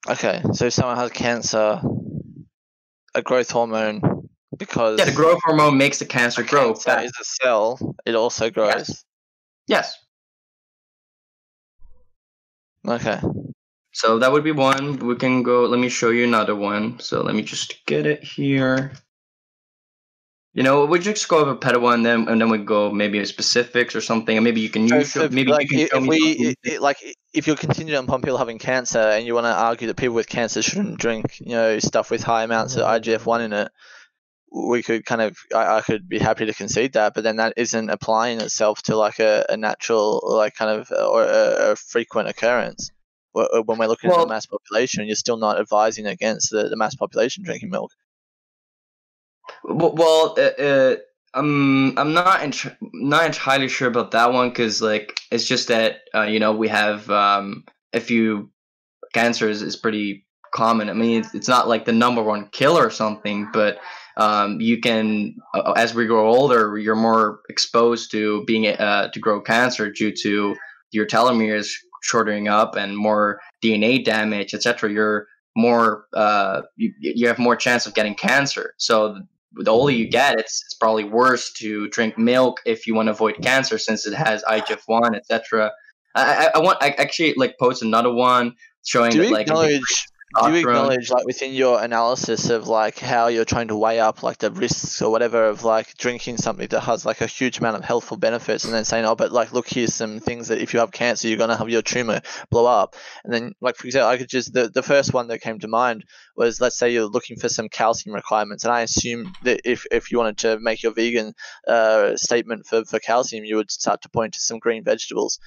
Okay, so if someone has cancer, a growth hormone because Yeah, the growth hormone makes the cancer grow. cancer fast. is a cell, it also grows. Yes. Okay. So that would be one. We can go. Let me show you another one. So let me just get it here. You know, we just go over pet one, then and then we go maybe specifics or something, and maybe you can So use if- maybe like, you can if we something. i- i- like if you're contingent upon people having cancer and you want to argue that people with cancer shouldn't drink you know stuff with high amounts of IGF one in it, we could kind of I, I could be happy to concede that, but then that isn't applying itself to like a, a natural like kind of or a, a frequent occurrence. Uh, When we're looking at Well- the mass population, you're still not advising against the, the mass population drinking milk. Well, uh, uh, Um, I'm not not entirely sure about that one because like it's just that uh, you know we have um, a few cancers is pretty common. I mean, it's, it's not like the number one killer or something, but um, you can uh, as we grow older, you're more exposed to being uh, to grow cancer due to your telomeres shortening up and more DNA damage, etc. You're more uh, you, you have more chance of getting cancer. So the older you get, it's, it's probably worse to drink milk if you want to avoid cancer since it has IGF one, etc. I, I, I want I actually like post another one showing Do that like acknowledge? Do you acknowledge, like within your analysis of like how you're trying to weigh up like the risks or whatever of like drinking something that has like a huge amount of healthful benefits, and then saying, oh, but like look, here's some things that if you have cancer, you're gonna have your tumor blow up, and then like for example, I could just the the first one that came to mind was let's say you're looking for some calcium requirements, and I assume that if if you wanted to make your vegan uh, statement for for calcium, you would start to point to some green vegetables,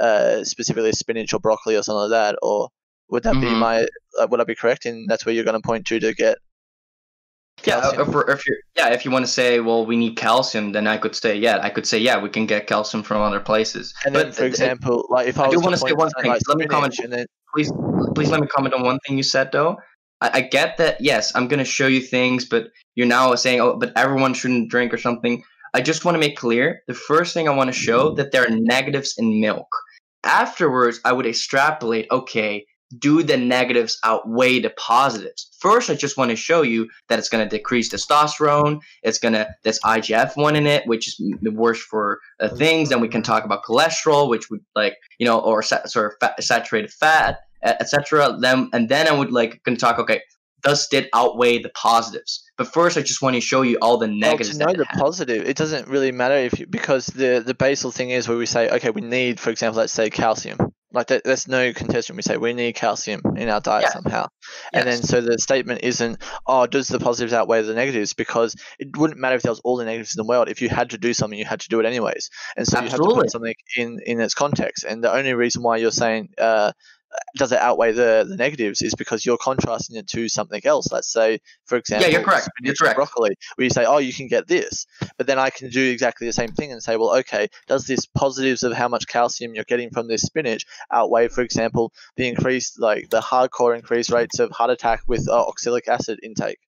uh, specifically spinach or broccoli or something like that, or would that be Mhm. my uh, would I be correct in that's where you're going to point to to get Yeah, if, we're, if you're yeah, if you want to say, well, we need calcium, then I could say, yeah, I could say, yeah, we can get calcium from other places. and then but for uh, example like if I, I do wanna say point one thing, like, let me comment. spinach and then please, please let me comment on one thing you said though. I, I get that. Yes, I'm gonna show you things, but you're now saying, oh, but everyone shouldn't drink or something. I just want to make clear the first thing I want to show that there are negatives in milk. Afterwards, I would extrapolate. Okay, do the negatives outweigh the positives? First, I just want to show you that it's going to decrease testosterone. It's going to, there's IGF 1 in it, which is the worst for uh, things. Then we can talk about cholesterol, which would like, you know, or sa- sort of fat, saturated fat, etc. Then, and then I would like, can talk, okay, does it outweigh the positives? But first, I just want to show you all the Well, negatives. to know the positive, it doesn't really matter if you, because the the basal thing is where we say, okay, we need, for example, let's say calcium. Like that, there's no contestant. We say we need calcium in our diet Yeah. somehow, and then so the statement isn't, oh, does the positives outweigh the negatives? Because it wouldn't matter if there was all the negatives in the world. If you had to do something, you had to do it anyways, and so you have to put something in in its context. And the only reason why you're saying, uh, does it outweigh the the negatives is because you're contrasting it to something else. Let's say, for example, yeah, you're correct. You're correct. broccoli, where you say, oh, you can get this, but then I can do exactly the same thing and say, well, okay, does this positives of how much calcium you're getting from this spinach outweigh, for example, the increased like the hardcore increased rates of heart attack with uh, oxalic acid intake?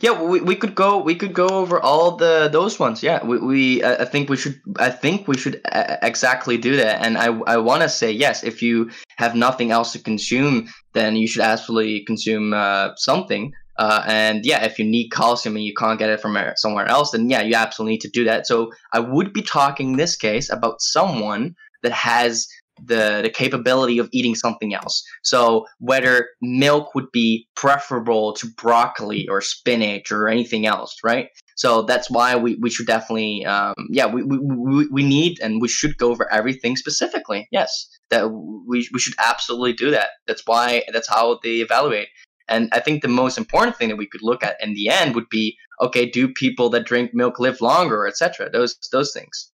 Yeah, we, we could go we could go over all the those ones. Yeah, we, we I think we should I think we should exactly do that. And I I want to say yes, if you have nothing else to consume, then you should absolutely consume uh, something. Uh, and yeah, if you need calcium and you can't get it from somewhere else, then yeah, you absolutely need to do that. So I would be talking in this case about someone that has the the capability of eating something else. So whether milk would be preferable to broccoli or spinach or anything else, right? So that's why we, we should definitely um, yeah we, we, we, need and we should go over everything specifically. Yes, that we, we should absolutely do that. That's why that's how they evaluate. And I think the most important thing that we could look at in the end would be okay, do people that drink milk live longer, etc. Those those things.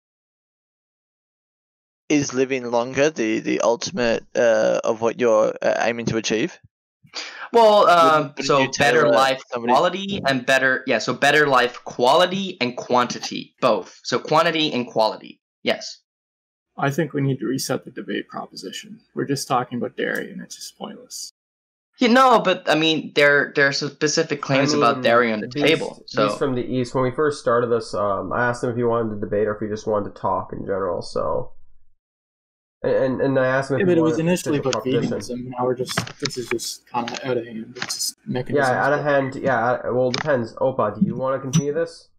Is living longer the the ultimate uh, of what you're uh, aiming to achieve? Well, um, so better life somebody- quality and better, yeah. So better life quality and quantity, both. So quantity and quality, yes. I think we need to reset the debate proposition. We're just talking about dairy, and it's just pointless. You know, but I mean, there there are some specific claims I about mean, dairy on the Beast- table. So Beast from the east. When we first started this, um, I asked him if he wanted to debate or if he just wanted to talk in general. So, and and, I asked him. If Yeah, but it was initially about veganism. Now we're just this is just kind of out of hand. It's just mechanisms. Yeah, out of hand. Yeah, well, it depends. Opie, do you want to continue this?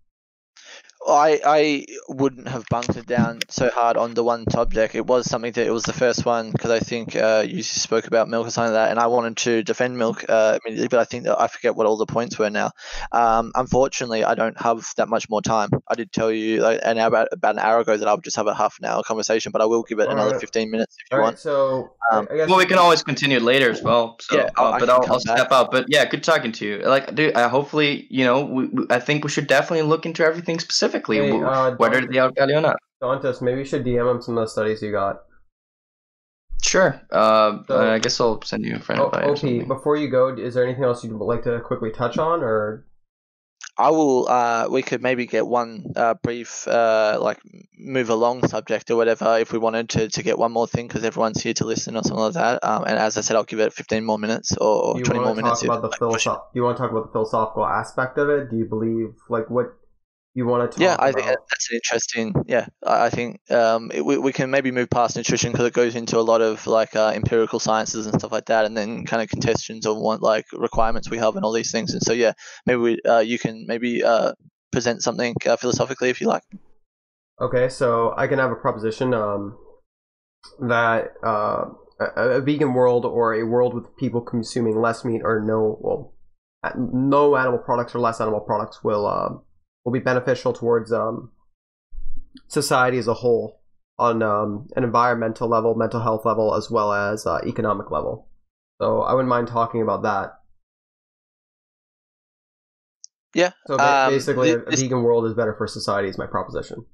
I I wouldn't have bunked it down so hard on the one subject. It was something that it was the first one because I think uh, you spoke about milk or something like that, and I wanted to defend milk uh, immediately, but I think that I forget what all the points were now. Um, unfortunately, I don't have that much more time. I did tell you like an hour, about about an hour ago that I would just have a half an hour conversation, but I will give it another Alright. fifteen minutes if you All right, want. so Um, I guess well, we can always continue later as well. So, Yeah, I'll- uh, but I'll, I'll step out. But yeah, good talking to you. Like, dude, I hopefully, you know, we, we, I think we should definitely look into everything specifically, Hey, w- uh, whether Don- the alkali or not. Dantas, maybe you should DM him some of the studies you got. Sure. Uh, So- I guess I'll send you a friend Oh, invite or before you go, is there anything else you'd like to quickly touch on, or I will. Uh, we could maybe get one uh, brief, uh, like move along subject or whatever, if we wanted to, to get one more thing because everyone's here to listen or something like that. Um, and as I said, I'll give it 15 more minutes or Do you 20 more want to minutes. talk if- about the like, philosoph- Do you want to talk about the philosophical aspect of it? Do you believe like what you want to talk Yeah, about? I think that's an interesting. Yeah, I think um, it, we, we can maybe move past nutrition because it goes into a lot of like uh, empirical sciences and stuff like that, and then kind of contestations of what like requirements we have and all these things. And so yeah, maybe we, uh, you can maybe uh, present something uh, philosophically if you like. Okay, so I can have a proposition um, that uh, a, a vegan world or a world with people consuming less meat or no well no animal products or less animal products will um, will be beneficial towards um, society as a whole on um, an environmental level, mental health level, as well as uh, economic level. So I wouldn't mind talking about that. Yeah. So um, basically, a, vegan world is better for society. Is my proposition.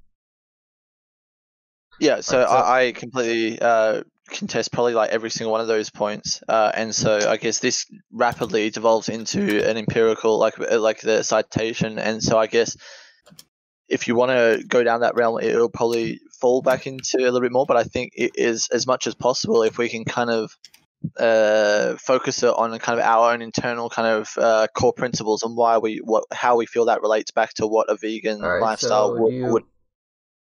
Yeah, so, Right, so- I, I completely uh, contest probably like every single one of those points, uh, and so I guess this rapidly devolves into an empirical like uh, like the citation, and so I guess if you want to go down that realm, it'll probably fall back into a little bit more. But I think it is as much as possible if we can kind of uh, focus it on kind of our own internal kind of uh, core principles and why we what how we feel that relates back to what a vegan right, lifestyle so would, you- would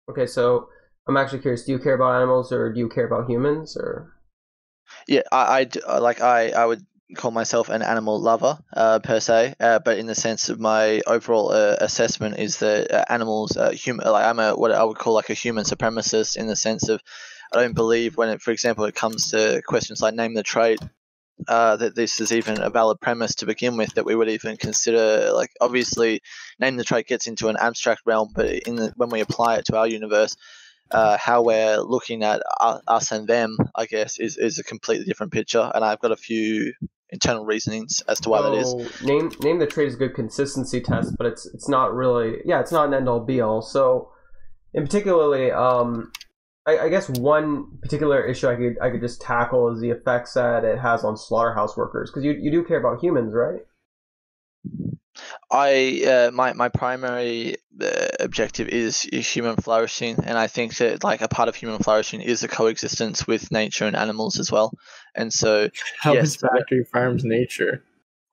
Okay, so I'm actually curious. Do you care about animals or do you care about humans? Or Yeah, I, I uh, like I, I would call myself an animal lover uh, per se, uh, but in the sense of my overall uh, assessment is that uh, animals, human, like I'm a what I would call like a human supremacist in the sense of I don't believe when it, for example, it comes to questions like name the trait. Uh, that this is even a valid premise to begin with that we would even consider like obviously name the trait gets into an abstract realm but in the, when we apply it to our universe uh, how we're looking at us and them, I guess, is, is a completely different picture. And I've got a few internal reasonings as to why that is. Name name the trade is a good consistency test, but it's it's not really. Yeah, it's not an end all be all. So, in particularly, um, I, I guess one particular issue I could I could just tackle is the effects that it has on slaughterhouse workers because you you do care about humans, right? I uh, my my primary uh, objective is, is human flourishing, and I think that like a part of human flourishing is the coexistence with nature and animals as well. And so, [LAUGHS] How Yes. is factory farms nature?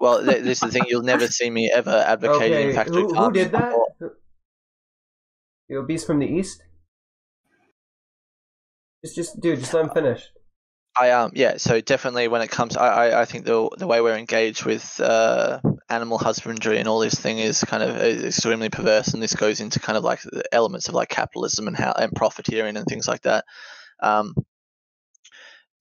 well, th- this is the thing: you'll never see me ever [LAUGHS] advocating Okay, factory who, who did that? The obese from the east. Just just dude, just let him finish. I um yeah, so definitely when it comes, I I, I think the the way we're engaged with uh, animal husbandry and all this thing is kind of extremely perverse, and this goes into kind of like the elements of like capitalism and how and profiteering and things like that. Um,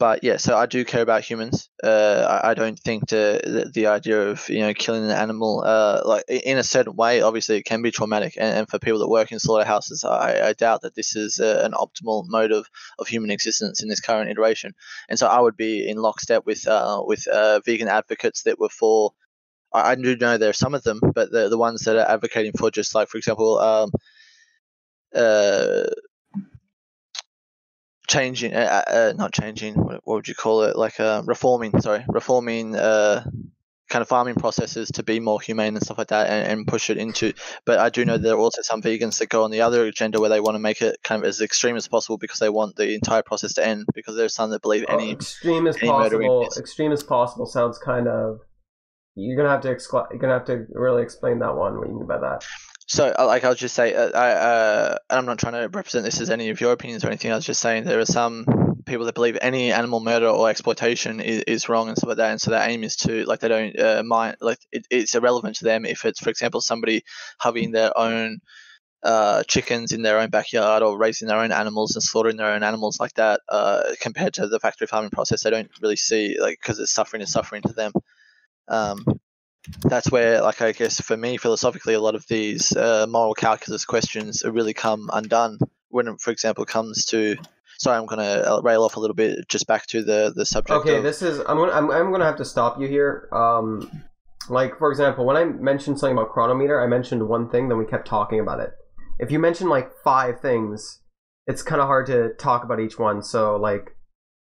but yeah, so I do care about humans. Uh, I, I don't think the, the the idea of you know killing an animal, uh, like in a certain way, obviously it can be traumatic, and, and for people that work in slaughterhouses, I, I doubt that this is uh, an optimal mode of, of human existence in this current iteration and so I would be in lockstep with uh, with uh, vegan advocates that were for. I, I do know there are some of them, but the the ones that are advocating for just like, for example, um, uh, changing, uh, uh, not changing. What, what would you call it? Like uh, reforming. Sorry, reforming. Uh, kind of farming processes to be more humane and stuff like that and, and push it into but i do know there are also some vegans that go on the other agenda where they want to make it kind of as extreme as possible because they want the entire process to end because there's some that believe Oh, any extreme as any possible. Extreme as possible sounds kind of. You're gonna have to excla- you're gonna have to really explain that one. What you mean by that? So, uh, like, I'll just say, uh, I, uh, and I'm not trying to represent this as any of your opinions or anything. I was just saying there are some people that believe any animal murder or exploitation is, is wrong and stuff like that. And so their aim is to, like, they don't uh, mind, like, it, it's irrelevant to them if it's, for example, somebody having their own uh, chickens in their own backyard or raising their own animals and slaughtering their own animals like that. Uh, compared to the factory farming process, they don't really see like because it's suffering is suffering to them. Um, that's where, like, I guess for me, philosophically, a lot of these uh, moral calculus questions really come undone when, it, for example, comes to. Sorry, I'm gonna rail off a little bit, just back to the the subject. Okay, of, this is I'm gonna I'm, I'm gonna have to stop you here. Um, like for example, when I mentioned something about Cronometer, I mentioned one thing, then we kept talking about it. If you mention like five things, it's kind of hard to talk about each one. So like,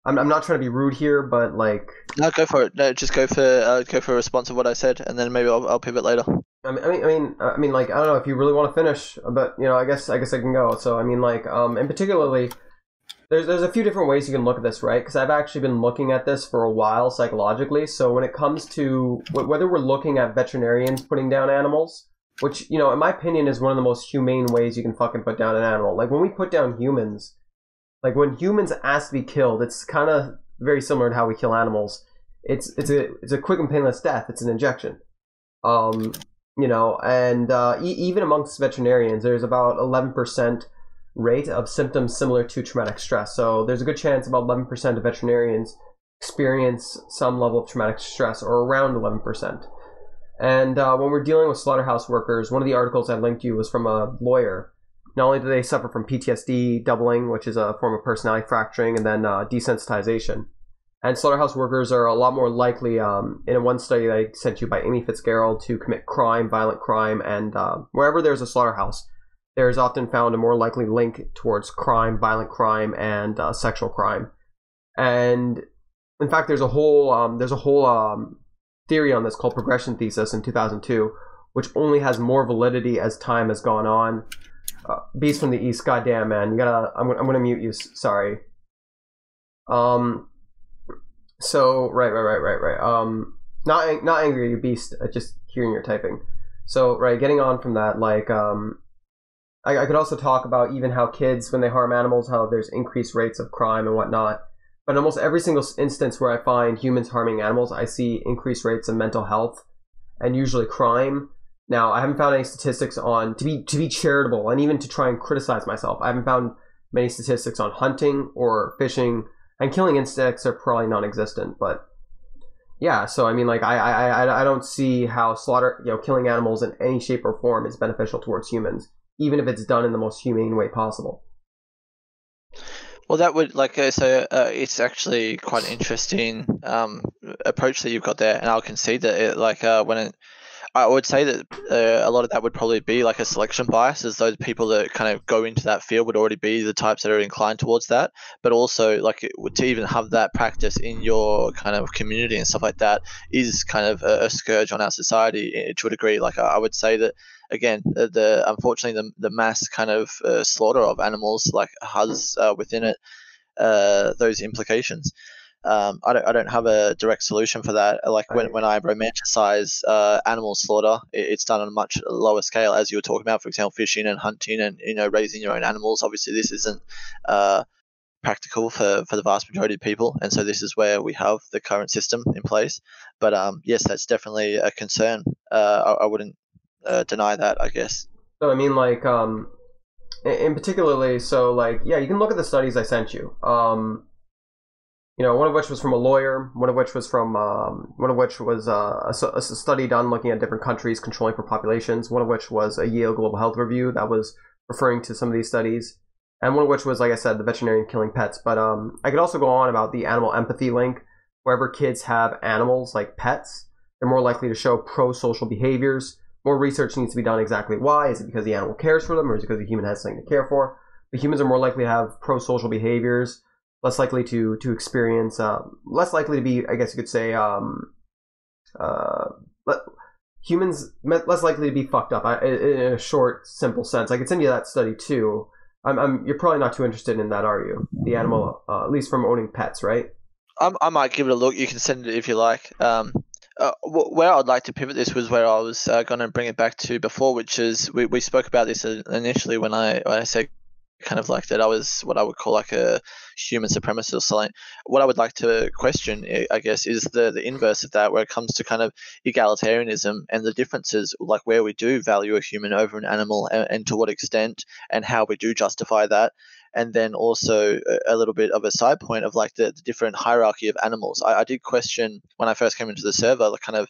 I'm I'm not trying to be rude here, but like, No, go for it. No, just go for uh, go for a response of what I said, and then maybe I'll, I'll pivot later. I mean, I mean, I mean, I mean, like, I don't know if you really want to finish, but you know, I guess, I guess I can go. So, I mean, like, um, and particularly, there's there's a few different ways you can look at this, right? Because I've actually been looking at this for a while psychologically. So, when it comes to wh- whether we're looking at veterinarians putting down animals, which you know, in my opinion, is one of the most humane ways you can fucking put down an animal. Like when we put down humans, like when humans ask to be killed, it's kind of very similar to how we kill animals. It's it's a it's a quick and painless death. It's an injection. Um, you know, and uh, e- even amongst veterinarians, there's about 11% rate of symptoms similar to traumatic stress. So there's a good chance about 11% of veterinarians experience some level of traumatic stress, or around 11%. And uh, when we're dealing with slaughterhouse workers, one of the articles I linked you was from a lawyer. Not only do they suffer from PTSD doubling, which is a form of personality fracturing, and then uh, desensitization, and slaughterhouse workers are a lot more likely, um, in one study that I sent you by Amy Fitzgerald, to commit crime, violent crime, and uh, wherever there's a slaughterhouse, there is often found a more likely link towards crime, violent crime, and uh, sexual crime. And in fact, there's a whole um, there's a whole um, theory on this called progression thesis in 2002, which only has more validity as time has gone on. Uh, Beast from the East, goddamn man, you gotta. I'm, I'm gonna mute you. Sorry. Um, so right, right, right, right, right. Um, not not angry, you beast. Uh, just hearing your typing. So right, getting on from that, like um, I, I could also talk about even how kids, when they harm animals, how there's increased rates of crime and whatnot. But in almost every single instance where I find humans harming animals, I see increased rates of mental health and usually crime. Now, I haven't found any statistics on to be to be charitable and even to try and criticize myself. I haven't found many statistics on hunting or fishing and killing insects are probably non-existent. But yeah, so I mean, like I I I, don't see how slaughter you know killing animals in any shape or form is beneficial towards humans, even if it's done in the most humane way possible. Well, that would like uh, so. Uh, it's actually quite an interesting um, approach that you've got there, and I'll concede that it like uh, when it, I would say that uh, a lot of that would probably be like a selection bias, as those people that kind of go into that field would already be the types that are inclined towards that. But also, like to even have that practice in your kind of community and stuff like that is kind of a, a scourge on our society eh, to a degree. Like I, I would say that again, the, the unfortunately the, the mass kind of uh, slaughter of animals like has uh, within it uh, those implications. Um, I don't I don't have a direct solution for that. Like when, when I romanticize uh, animal slaughter, it, it's done on a much lower scale, as you were talking about, for example, fishing and hunting and you know raising your own animals. Obviously, this isn't uh, practical for, for the vast majority of people, and so this is where we have the current system in place. But um, yes, that's definitely a concern. Uh, I, I wouldn't uh, deny that, I guess. So I mean, like, um, in, in particularly, so like, yeah, you can look at the studies I sent you. Um, you know, one of which was from a lawyer, one of which was from, um, one of which was uh, a, a study done looking at different countries controlling for populations. One of which was a Yale Global Health Review that was referring to some of these studies, and one of which was, like I said, the veterinarian killing pets. But um, I could also go on about the animal empathy link. Wherever kids have animals like pets, they're more likely to show pro-social behaviors more research needs to be done exactly why. Is it because the animal cares for them or is it because the human has something to care for? But humans are more likely to have pro-social behaviors, less likely to to experience, uh, less likely to be, I guess you could say, um, uh, humans less likely to be fucked up in a short, simple sense. I could send you that study too. I'm, I'm you're probably not too interested in that, are you? The animal, uh, at least from owning pets, right? I, I might give it a look. You can send it if you like. Um, uh, where I'd like to pivot this was where I was uh, going to bring it back to before, which is we, we spoke about this initially when I when I said kind of like that I was what I would call like a human supremacist or something. What I would like to question, eh, I guess, is the the inverse of that, where it comes to kind of egalitarianism and the differences, like where we do value a human over an animal, and, and to what extent, and how we do justify that and then also a, little bit of a side point of like the, the different hierarchy of animals. I, I, did question when I first came into the server, like kind of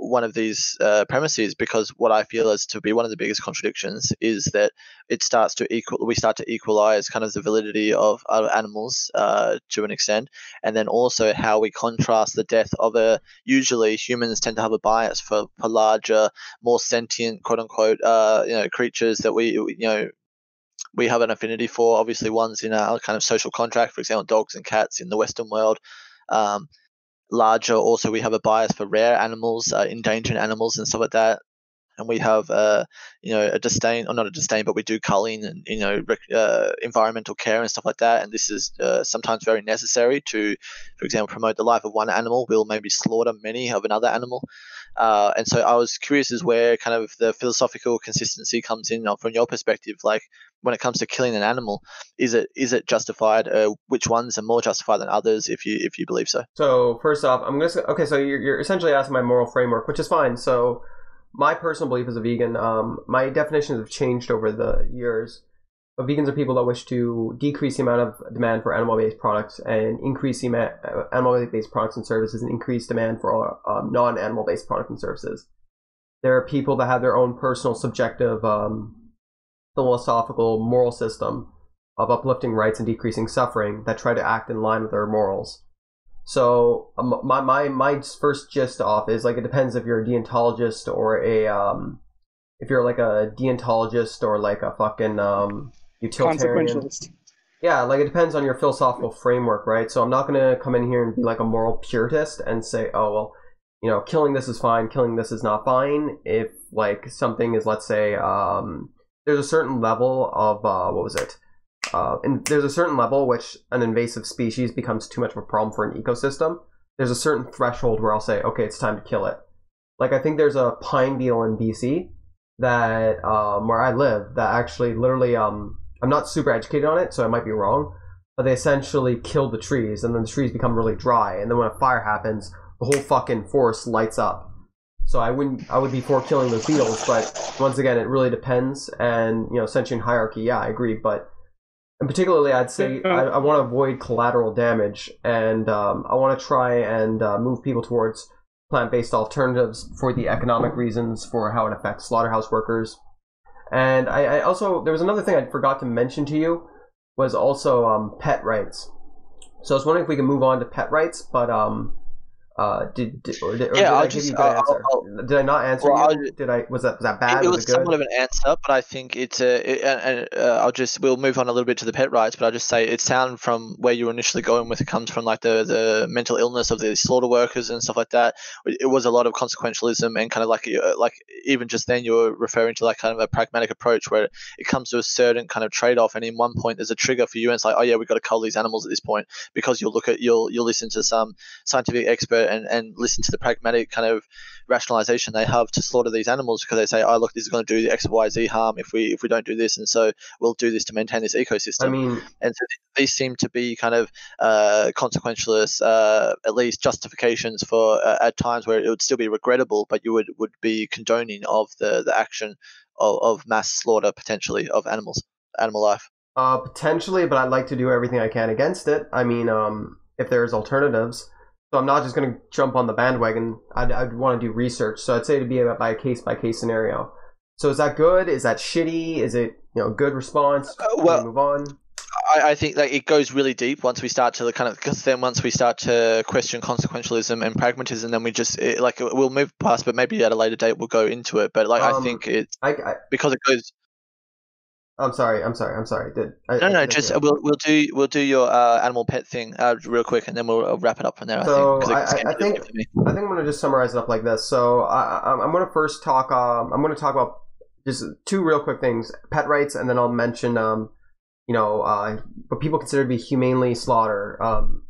one of these uh, premises because what I feel is to be one of the biggest contradictions is that it starts to equal we start to equalize kind of the validity of, of animals uh, to an extent and then also how we contrast the death of a usually humans tend to have a bias for, for larger more sentient quote unquote uh, you know creatures that we you know we have an affinity for. Obviously, ones in our kind of social contract, for example, dogs and cats in the Western world. Um, larger, also, we have a bias for rare animals, uh, endangered animals, and stuff like that. and we have uh, you know a disdain or not a disdain but we do culling and you know rec- uh, environmental care and stuff like that. And this is uh, sometimes very necessary to for example promote the life of one animal. We'll maybe slaughter many of another animal uh, and so I was curious as where kind of the philosophical consistency comes in from your perspective like when it comes to killing an animal is it is it justified uh, which ones are more justified than others if you if you believe so So first off, I'm gonna okay. So you're, you're essentially asking my moral framework, which is fine. So my personal belief as a vegan, um, my definitions have changed over the years. But vegans are people that wish to decrease the amount of demand for animal-based products and increase the amount uh, animal-based products and services, and increase demand for um, non-animal-based products and services. There are people that have their own personal, subjective, um, philosophical, moral system of uplifting rights and decreasing suffering that try to act in line with their morals. So um, my my my first gist off is like it depends if you're a deontologist or a um if you're like a deontologist or like a fucking um utilitarian. Consequentialist. Yeah, like it depends on your philosophical framework, right? So I'm not gonna come in here and be like a moral puritist and say, oh well, you know, killing this is fine, killing this is not fine. If like something is, let's say, um, there's a certain level of uh, what was it? Uh, and there's a certain level which an invasive species becomes too much of a problem for an ecosystem. There's a certain threshold where I'll say, okay, it's time to kill it. Like I think there's a pine beetle in BC that um, where I live that actually literally um, I'm not super educated on it, so I might be wrong, but they essentially kill the trees, and then the trees become really dry, and then when a fire happens, the whole fucking forest lights up. So I wouldn't, I would be for killing those beetles, but once again, it really depends. And you know, sentient hierarchy, yeah, I agree, but and particularly, I'd say I, I want to avoid collateral damage, and um, I want to try and uh, move people towards plant-based alternatives for the economic reasons for how it affects slaughterhouse workers. And I, I also there was another thing I forgot to mention to you was also um, pet rights. So I was wondering if we can move on to pet rights, but um, uh, did, did or did, or Yeah, did I I'll give just- you a good I'll- I'll- did I not answer Well, you? Did I was that was that bad? it, it was was it somewhat of an answer, but I think it's a. It, and, uh, I'll just we'll move on a little bit to the pet rights, but I'll just say it sound from where you were initially going with it comes from like the the mental illness of the slaughter workers and stuff like that. It it was a lot of consequentialism and kind of like uh, like even just then you were referring to like kind of a pragmatic approach where it comes to a certain kind of trade off, and in one point there's a trigger for you, and it's like oh yeah we've got to cull these animals at this point because you'll look at you'll you'll listen to some scientific expert and and listen to the pragmatic kind of rationalization they have to slaughter these animals because they say, "Oh, look, this is going to do the X, Y, Z harm if we if we don't do this, and so we'll do this to maintain this ecosystem." I mean, and so these seem to be kind of uh, consequentialist, uh, at least justifications for uh, at times where it would still be regrettable, but you would would be condoning of the the action of, of mass slaughter potentially of animals, animal life. Uh, potentially, but I'd like to do everything I can against it. I mean, um, if there's alternatives, so I'm not just going to jump on the bandwagon. I'd, I'd want to do research. So I'd say to be a, by a case by case scenario. So is that good? Is that shitty? Is it you know good response? Uh, we well, move on. I, I think like it goes really deep once we start to kind of because then once we start to question consequentialism and pragmatism, then we just it, like we'll move past, but maybe at a later date we'll go into it. But like I Um, think it's I, I because it goes. I'm sorry. I'm sorry. I'm sorry. Did, I, No, no, I- just we'll we'll do we'll do your uh, animal pet thing uh, real quick, and then we'll uh, wrap it up from there. So, I think. I- think- deep for me. I think I'm going to just summarize it up like this. So I, going to first talk. Um, I'm going to talk about just two real quick things: pet rights, and then I'll mention, um, you know, uh, what people consider to be humanely slaughter. Um,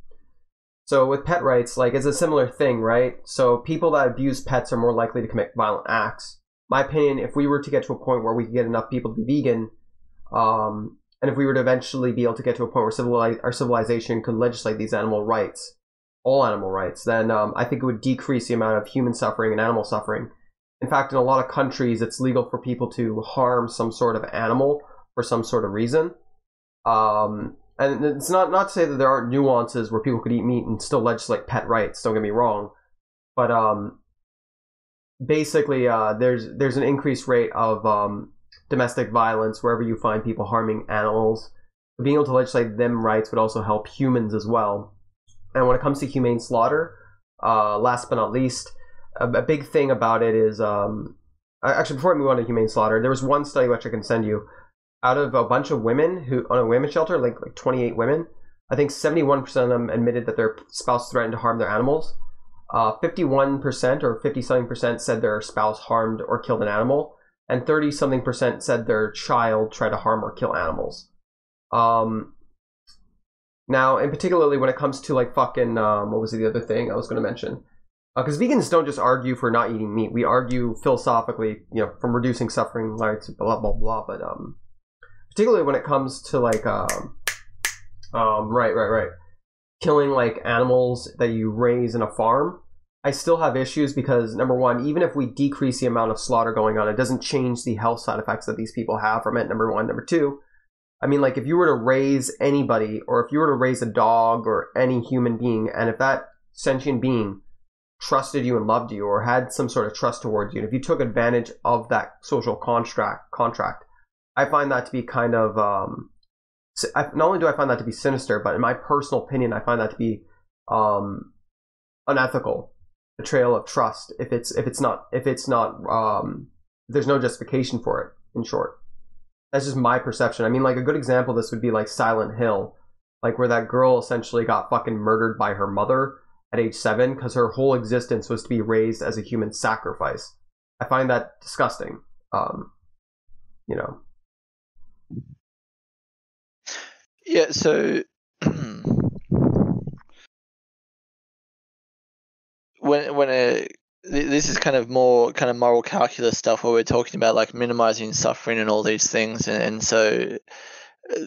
so with pet rights, like it's a similar thing, right? So people that abuse pets are more likely to commit violent acts. My opinion: if we were to get to a point where we could get enough people to be vegan, um, and if we were to eventually be able to get to a point where civili- our civilization could legislate these animal rights, all animal rights, then um, I think it would decrease the amount of human suffering and animal suffering. In fact, in a lot of countries, it's legal for people to harm some sort of animal for some sort of reason. Um, and it's not not to say that there aren't nuances where people could eat meat and still legislate pet rights. Don't get me wrong, but um, basically, uh, there's there's an increased rate of um, domestic violence wherever you find people harming animals. Being able to legislate them rights would also help humans as well. And when it comes to humane slaughter, uh, last but not least, a, a big thing about it is um, actually before I move on to humane slaughter, there was one study which I can send you. Out of a bunch of women who on a women's shelter, like like 28 women, I think 71% of them admitted that their spouse threatened to harm their animals. uh, 51% or 50 something percent said their spouse harmed or killed an animal, and 30 something percent said their child tried to harm or kill animals. Um, now, and particularly when it comes to like fucking, um, what was the other thing I was going to mention? Because uh, vegans don't just argue for not eating meat. We argue philosophically, you know, from reducing suffering, like blah blah blah. But um, particularly when it comes to like um, um, right, right, right, killing like animals that you raise in a farm. I still have issues because number one, even if we decrease the amount of slaughter going on, it doesn't change the health side effects that these people have from it. Number one, number two, I mean, like if you were to raise anybody, or if you were to raise a dog or any human being, and if that sentient being trusted you and loved you, or had some sort of trust towards you, and if you took advantage of that social contract, contract, I find that to be kind of um, not only do I find that to be sinister, but in my personal opinion, I find that to be um, unethical, betrayal of trust. If it's if it's not if it's not um, there's no justification for it. In short that's just my perception. I mean, like a good example this would be like Silent Hill, like where that girl essentially got fucking murdered by her mother at age seven because her whole existence was to be raised as a human sacrifice. I find that disgusting. Um, you know. Yeah. So. When when a this is kind of more kind of moral calculus stuff where we're talking about like minimizing suffering and all these things and, and so uh,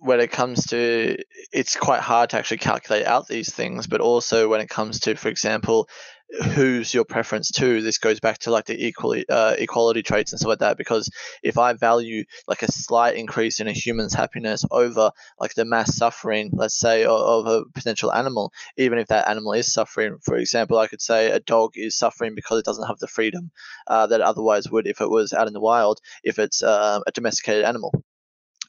when it comes to it's quite hard to actually calculate out these things but also when it comes to for example who's your preference to? This goes back to like the equally uh, equality traits and stuff like that because if i value like a slight increase in a human's happiness over like the mass suffering let's say of, of a potential animal even if that animal is suffering for example i could say a dog is suffering because it doesn't have the freedom uh, that otherwise would if it was out in the wild if it's uh, a domesticated animal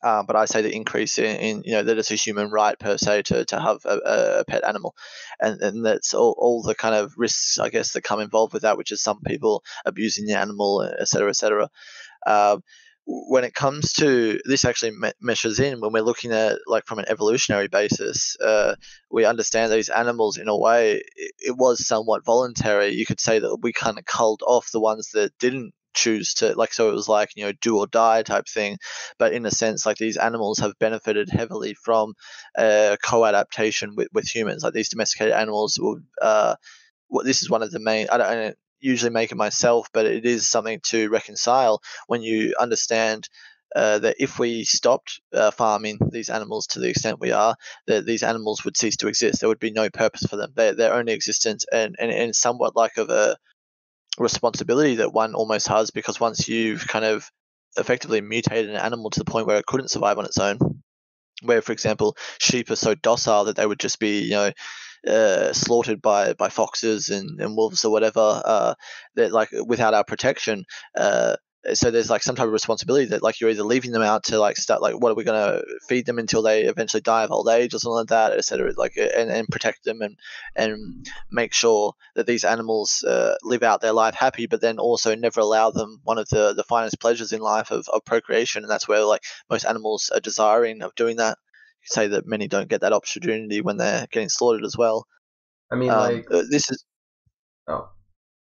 uh, but I say the increase in, in, you know that it's a human right per se to, to have a, a pet animal, and and that's all, all the kind of risks I guess that come involved with that, which is some people abusing the animal, etc. etc. Uh, when it comes to this actually me- meshes in when we're looking at like from an evolutionary basis uh, we understand these animals in a way it, it, was somewhat voluntary you could say that we kind of culled off the ones that didn't choose to like so it was like you know do or die type thing but in a sense like these animals have benefited heavily from uh, co-adaptation with, with humans like these domesticated animals will uh this is one of the main I don't, I don't usually make it myself but it is something to reconcile when you understand uh, that if we stopped uh, farming these animals to the extent we are, that these animals would cease to exist. There would be no purpose for them. Their, their only existence and, and, and somewhat like of a responsibility that one almost has because once you've kind of effectively mutated an animal to the point where it couldn't survive on its own, where for example sheep are so docile that they would just be you know uh, slaughtered by by foxes and, and wolves or whatever uh, that like without our protection uh, so there's like some type of responsibility that like you're either leaving them out to like start like what are we going to feed them until they eventually die of old age or something like that etc like and, and protect them and and make sure that these animals uh, live out their life happy but then also never allow them one of the the finest pleasures in life of, of procreation and that's where like most animals are desiring of doing that. You say that many don't get that opportunity when they're getting slaughtered as well. I mean um, like uh, this is oh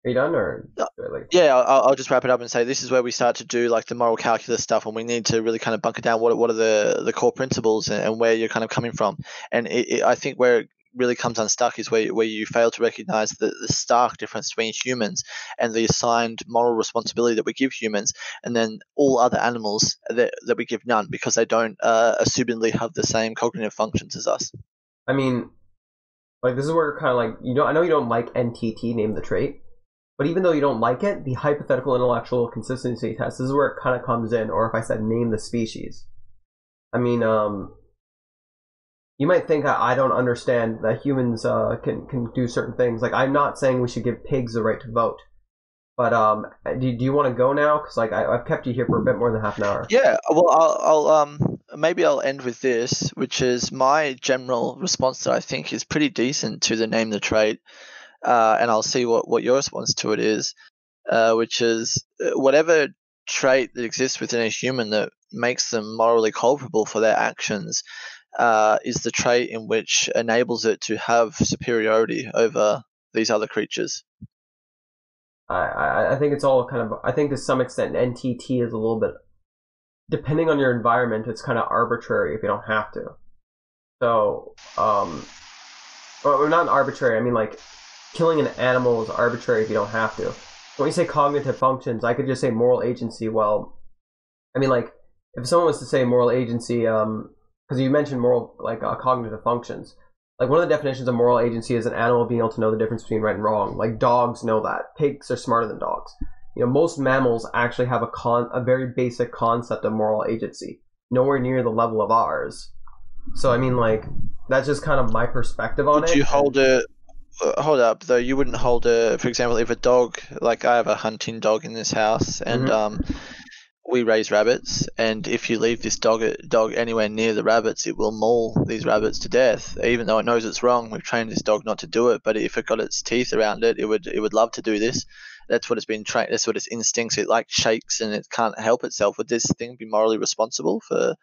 are you done or uh, yeah? I'll, I'll just wrap it up and say this is where we start to do like the moral calculus stuff, and we need to really kind of bunker down what what are the the core principles and, and where you're kind of coming from. And it, it, I think where it really comes unstuck is where where you fail to recognize the, the stark difference between humans and the assigned moral responsibility that we give humans, and then all other animals that that we give none because they don't uh, assumedly have the same cognitive functions as us. I mean, like this is where kind of like you know I know you don't like NTT name the trait but even though you don't like it, the hypothetical intellectual consistency test this is where it kind of comes in. Or if I said name the species, I mean, um, you might think I, don't understand that humans uh, can can do certain things. Like I'm not saying we should give pigs the right to vote, but um, do, do you want to go now? Because like I, have kept you here for a bit more than half an hour. Yeah, well, I'll, I'll um maybe I'll end with this, which is my general response that I think is pretty decent to the name the trait uh, and I'll see what, what your response to it is, uh, which is uh, whatever trait that exists within a human that makes them morally culpable for their actions uh, is the trait in which enables it to have superiority over these other creatures. I, I think it's all kind of I think to some extent NTT is a little bit depending on your environment it's kind of arbitrary if you don't have to. So um, well not arbitrary. I mean like killing an animal is arbitrary if you don't have to. When you say cognitive functions, I could just say moral agency. Well, I mean like if someone was to say moral agency, um, because you mentioned moral like uh, cognitive functions like one of the definitions of moral agency is an animal being able to know the difference between right and wrong. Like dogs know that. Pigs are smarter than dogs. You know, most mammals actually have a con a very basic concept of moral agency, nowhere near the level of ours. So I mean, like that's just kind of my perspective on Would it. you hold a hold up though? You wouldn't hold a, for example, if a dog like I have a hunting dog in this house, and Mhm. um, we raise rabbits, and if you leave this dog dog anywhere near the rabbits, it will maul these rabbits to death. Even though it knows it's wrong, we've trained this dog not to do it. But if it got its teeth around it, it would it would love to do this. That's what it's been trained. That's what its instincts. It like shakes and it can't help itself. Would this thing be morally responsible for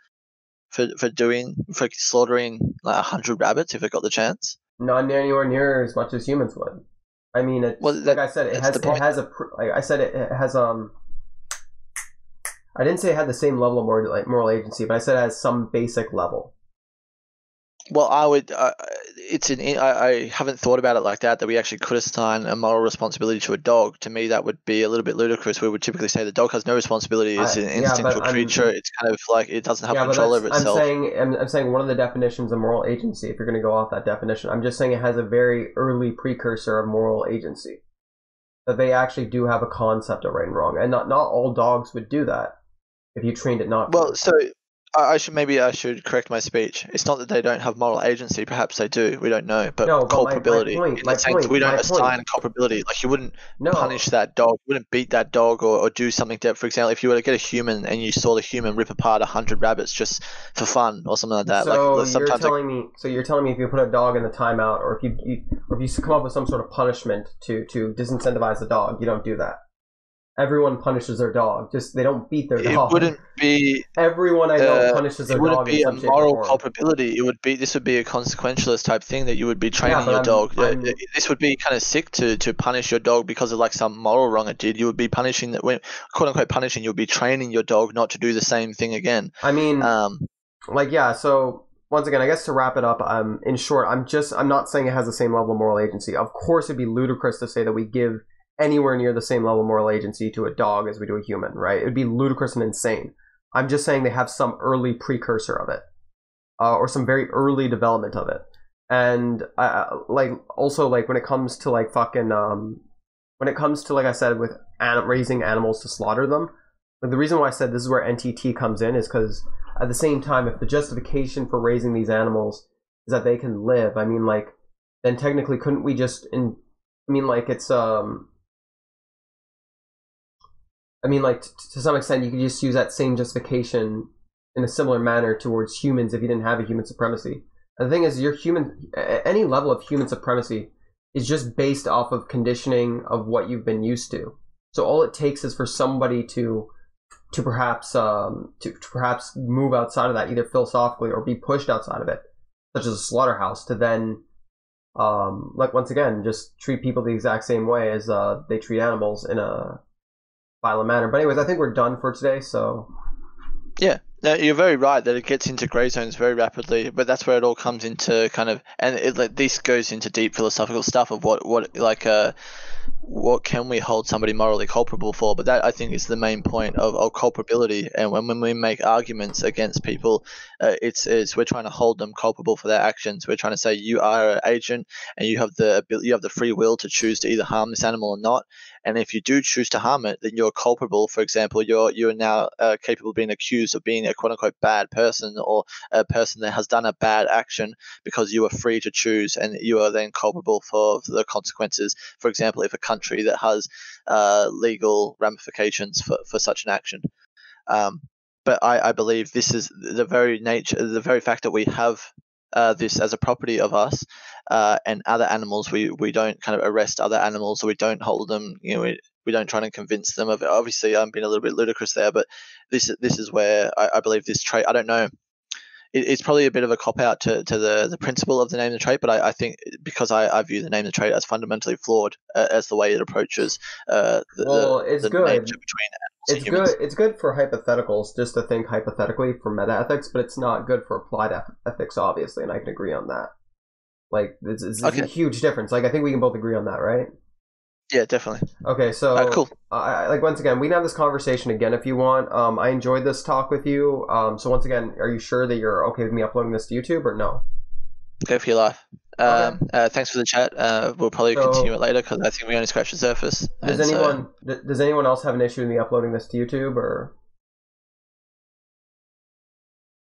for for doing for slaughtering like a hundred rabbits if it got the chance? Not anywhere near as much as humans would. I mean, it's, Well, like I said, it has it has a like I said it, it has um. I didn't say it had the same level of moral, like, moral agency, but I said it has some basic level. Well, I would. Uh, it's an. I, I haven't thought about it like that. That we actually could assign a moral responsibility to a dog. To me, that would be a little bit ludicrous. We would typically say the dog has no responsibility. It's I- an yeah, instinctual I'm- creature. It's kind of like it doesn't have yeah, control over itself. I'm saying I'm, I'm saying one of the definitions of moral agency. If you're going to go off that definition, I'm just saying it has a very early precursor of moral agency. That they actually do have a concept of right and wrong, and not not all dogs would do that if you trained it not. well, so I, I should maybe I should correct my speech. It's not that they don't have moral agency. Perhaps they do. We don't know. But No, but my- my culpability. point- in the sense point- we don't assign point- culpability. Like you wouldn't no, punish that dog. You wouldn't beat that dog or, or do something that, for example, if you were to get a human and you saw the human rip apart a hundred rabbits just for fun or something like that. So like you're sometimes like, telling me, so you're telling me if you put a dog in the timeout, or if you, you or if you come up with some sort of punishment to to disincentivize the dog, you don't do that. Everyone punishes their dog. Just they don't beat their it dog. It wouldn't be Everyone I know uh, punishes it their wouldn't dog be a some shape or moral culpability. It would be this would be a consequentialist type thing that you would be training but your I'm- dog. I'm- This would be kind of sick to, to punish your dog because of like some moral wrong it did. You would be punishing that when quote unquote punishing. You would be training your dog not to do the same thing again. I mean, Um, like yeah. So once again, I guess to wrap it up, um, in short, I'm just I'm not saying it has the same level of moral agency. Of course, it'd be ludicrous to say that we give anywhere near the same level of moral agency to a dog as we do a human, right? It'd be ludicrous and insane. I'm just saying they have some early precursor of it, uh, or some very early development of it, and uh, like also like when it comes to like fucking um, when it comes to like I said with anim- raising animals to slaughter them. Like the reason why I said this is where NTT comes in is because at the same time, if the justification for raising these animals is that they can live, I mean, like, then technically, couldn't we just? In, I mean, like, it's um. I mean, like, t- to some extent, you could just use that same justification in a similar manner towards humans if you didn't have a human supremacy. And the thing is, your human, any level of human supremacy is just based off of conditioning of what you've been used to. So all it takes is for somebody to to perhaps um, to, to perhaps move outside of that, either philosophically or be pushed outside of it, such as a slaughterhouse, to then um, like once again just treat people the exact same way as uh, they treat animals in a But anyways, I think we're done for today. So Yeah, you're very right that it gets into grey zones very rapidly, but that's where it all comes into kind of, and it like this goes into deep philosophical stuff of what what like uh what can we hold somebody morally culpable for? But that I think is the main point of, of culpability. And when, when we make arguments against people, uh, it's we're trying to hold them culpable for their actions. We're trying to say you are an agent and you have the you have the free will to choose to either harm this animal or not. And if you do choose to harm it, then you're culpable. For example, you're you're now uh, capable of being accused of being a quote unquote bad person or a person that has done a bad action because you are free to choose, and you are then culpable for, for the consequences. For example, if a country that has uh, legal ramifications for, for such an action. Um, but I, I believe this is the very nature, the very fact that we have uh, this as a property of us uh, and other animals. We, we don't kind of arrest other animals, or we don't hold them. You know, we, we don't try and convince them of it. Obviously, I'm being a little bit ludicrous there, but this this is where I, I believe this trait. I don't know it, it's probably a bit of a cop out to, to the, the principle of the name of the trait, but I, I think because I, I view the name of the trait as fundamentally flawed uh, as the way it approaches uh, the, Well, it's the good. nature between It's good. It's good for hypotheticals, just to think hypothetically for meta ethics, but it's not good for applied ethics, obviously, and I can agree on that. Like, it's, it's, it's a huge difference. Like, I think we can both agree on that, right? Yeah, definitely. Okay, so Uh, cool. I, like once again, we can have this conversation again if you want. Um, I enjoyed this talk with you. Um, so once again, are you sure that you're okay with me uploading this to YouTube or no? Go for your life. Um, uh, thanks for the chat. Uh, we'll probably So- continue it later because I think we only scratched the surface. Does so- anyone d- does anyone else have an issue with me uploading this to YouTube or?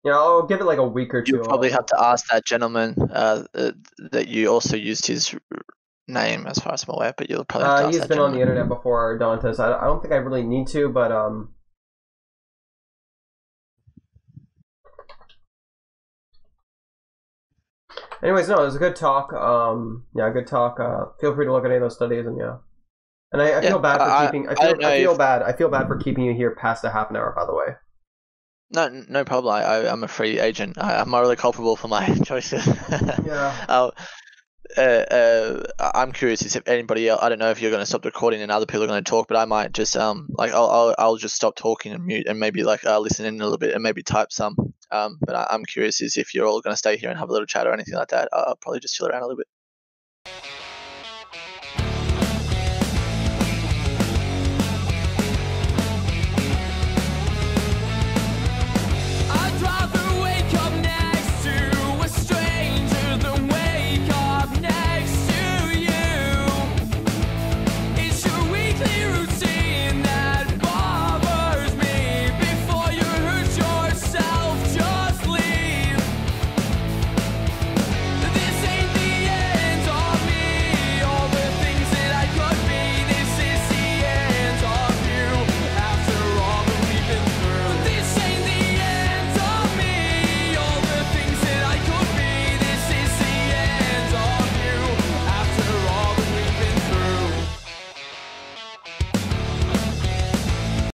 Yeah, I'll give it like a week or two. you probably have to ask that gentleman uh, that you also used his name, as far as I'm aware. But you'll probably have to Uh, ask he's been on the internet before, Dantas. I, I don't think I really need to, but um. Anyways, no, it was a good talk. Um, yeah, good talk. Uh, feel free to look at any of those studies, and yeah. And I, I feel bad for I- keeping. I I feel, don't I feel if- bad. I feel bad for keeping you here past a half an hour. By the way. No, no problem. I, I, I'm a free agent. I, I'm morally culpable for my [LAUGHS] choices. Yeah. [LAUGHS] uh, uh, uh, I'm curious if anybody else. I don't know if you're going to stop recording and other people are going to talk, but I might just um like I'll I'll, I'll just stop talking and mute and maybe like uh, listen in a little bit and maybe type some. Um, but I, I'm curious is if you're all going to stay here and have a little chat or anything like that. I'll probably just chill around a little bit.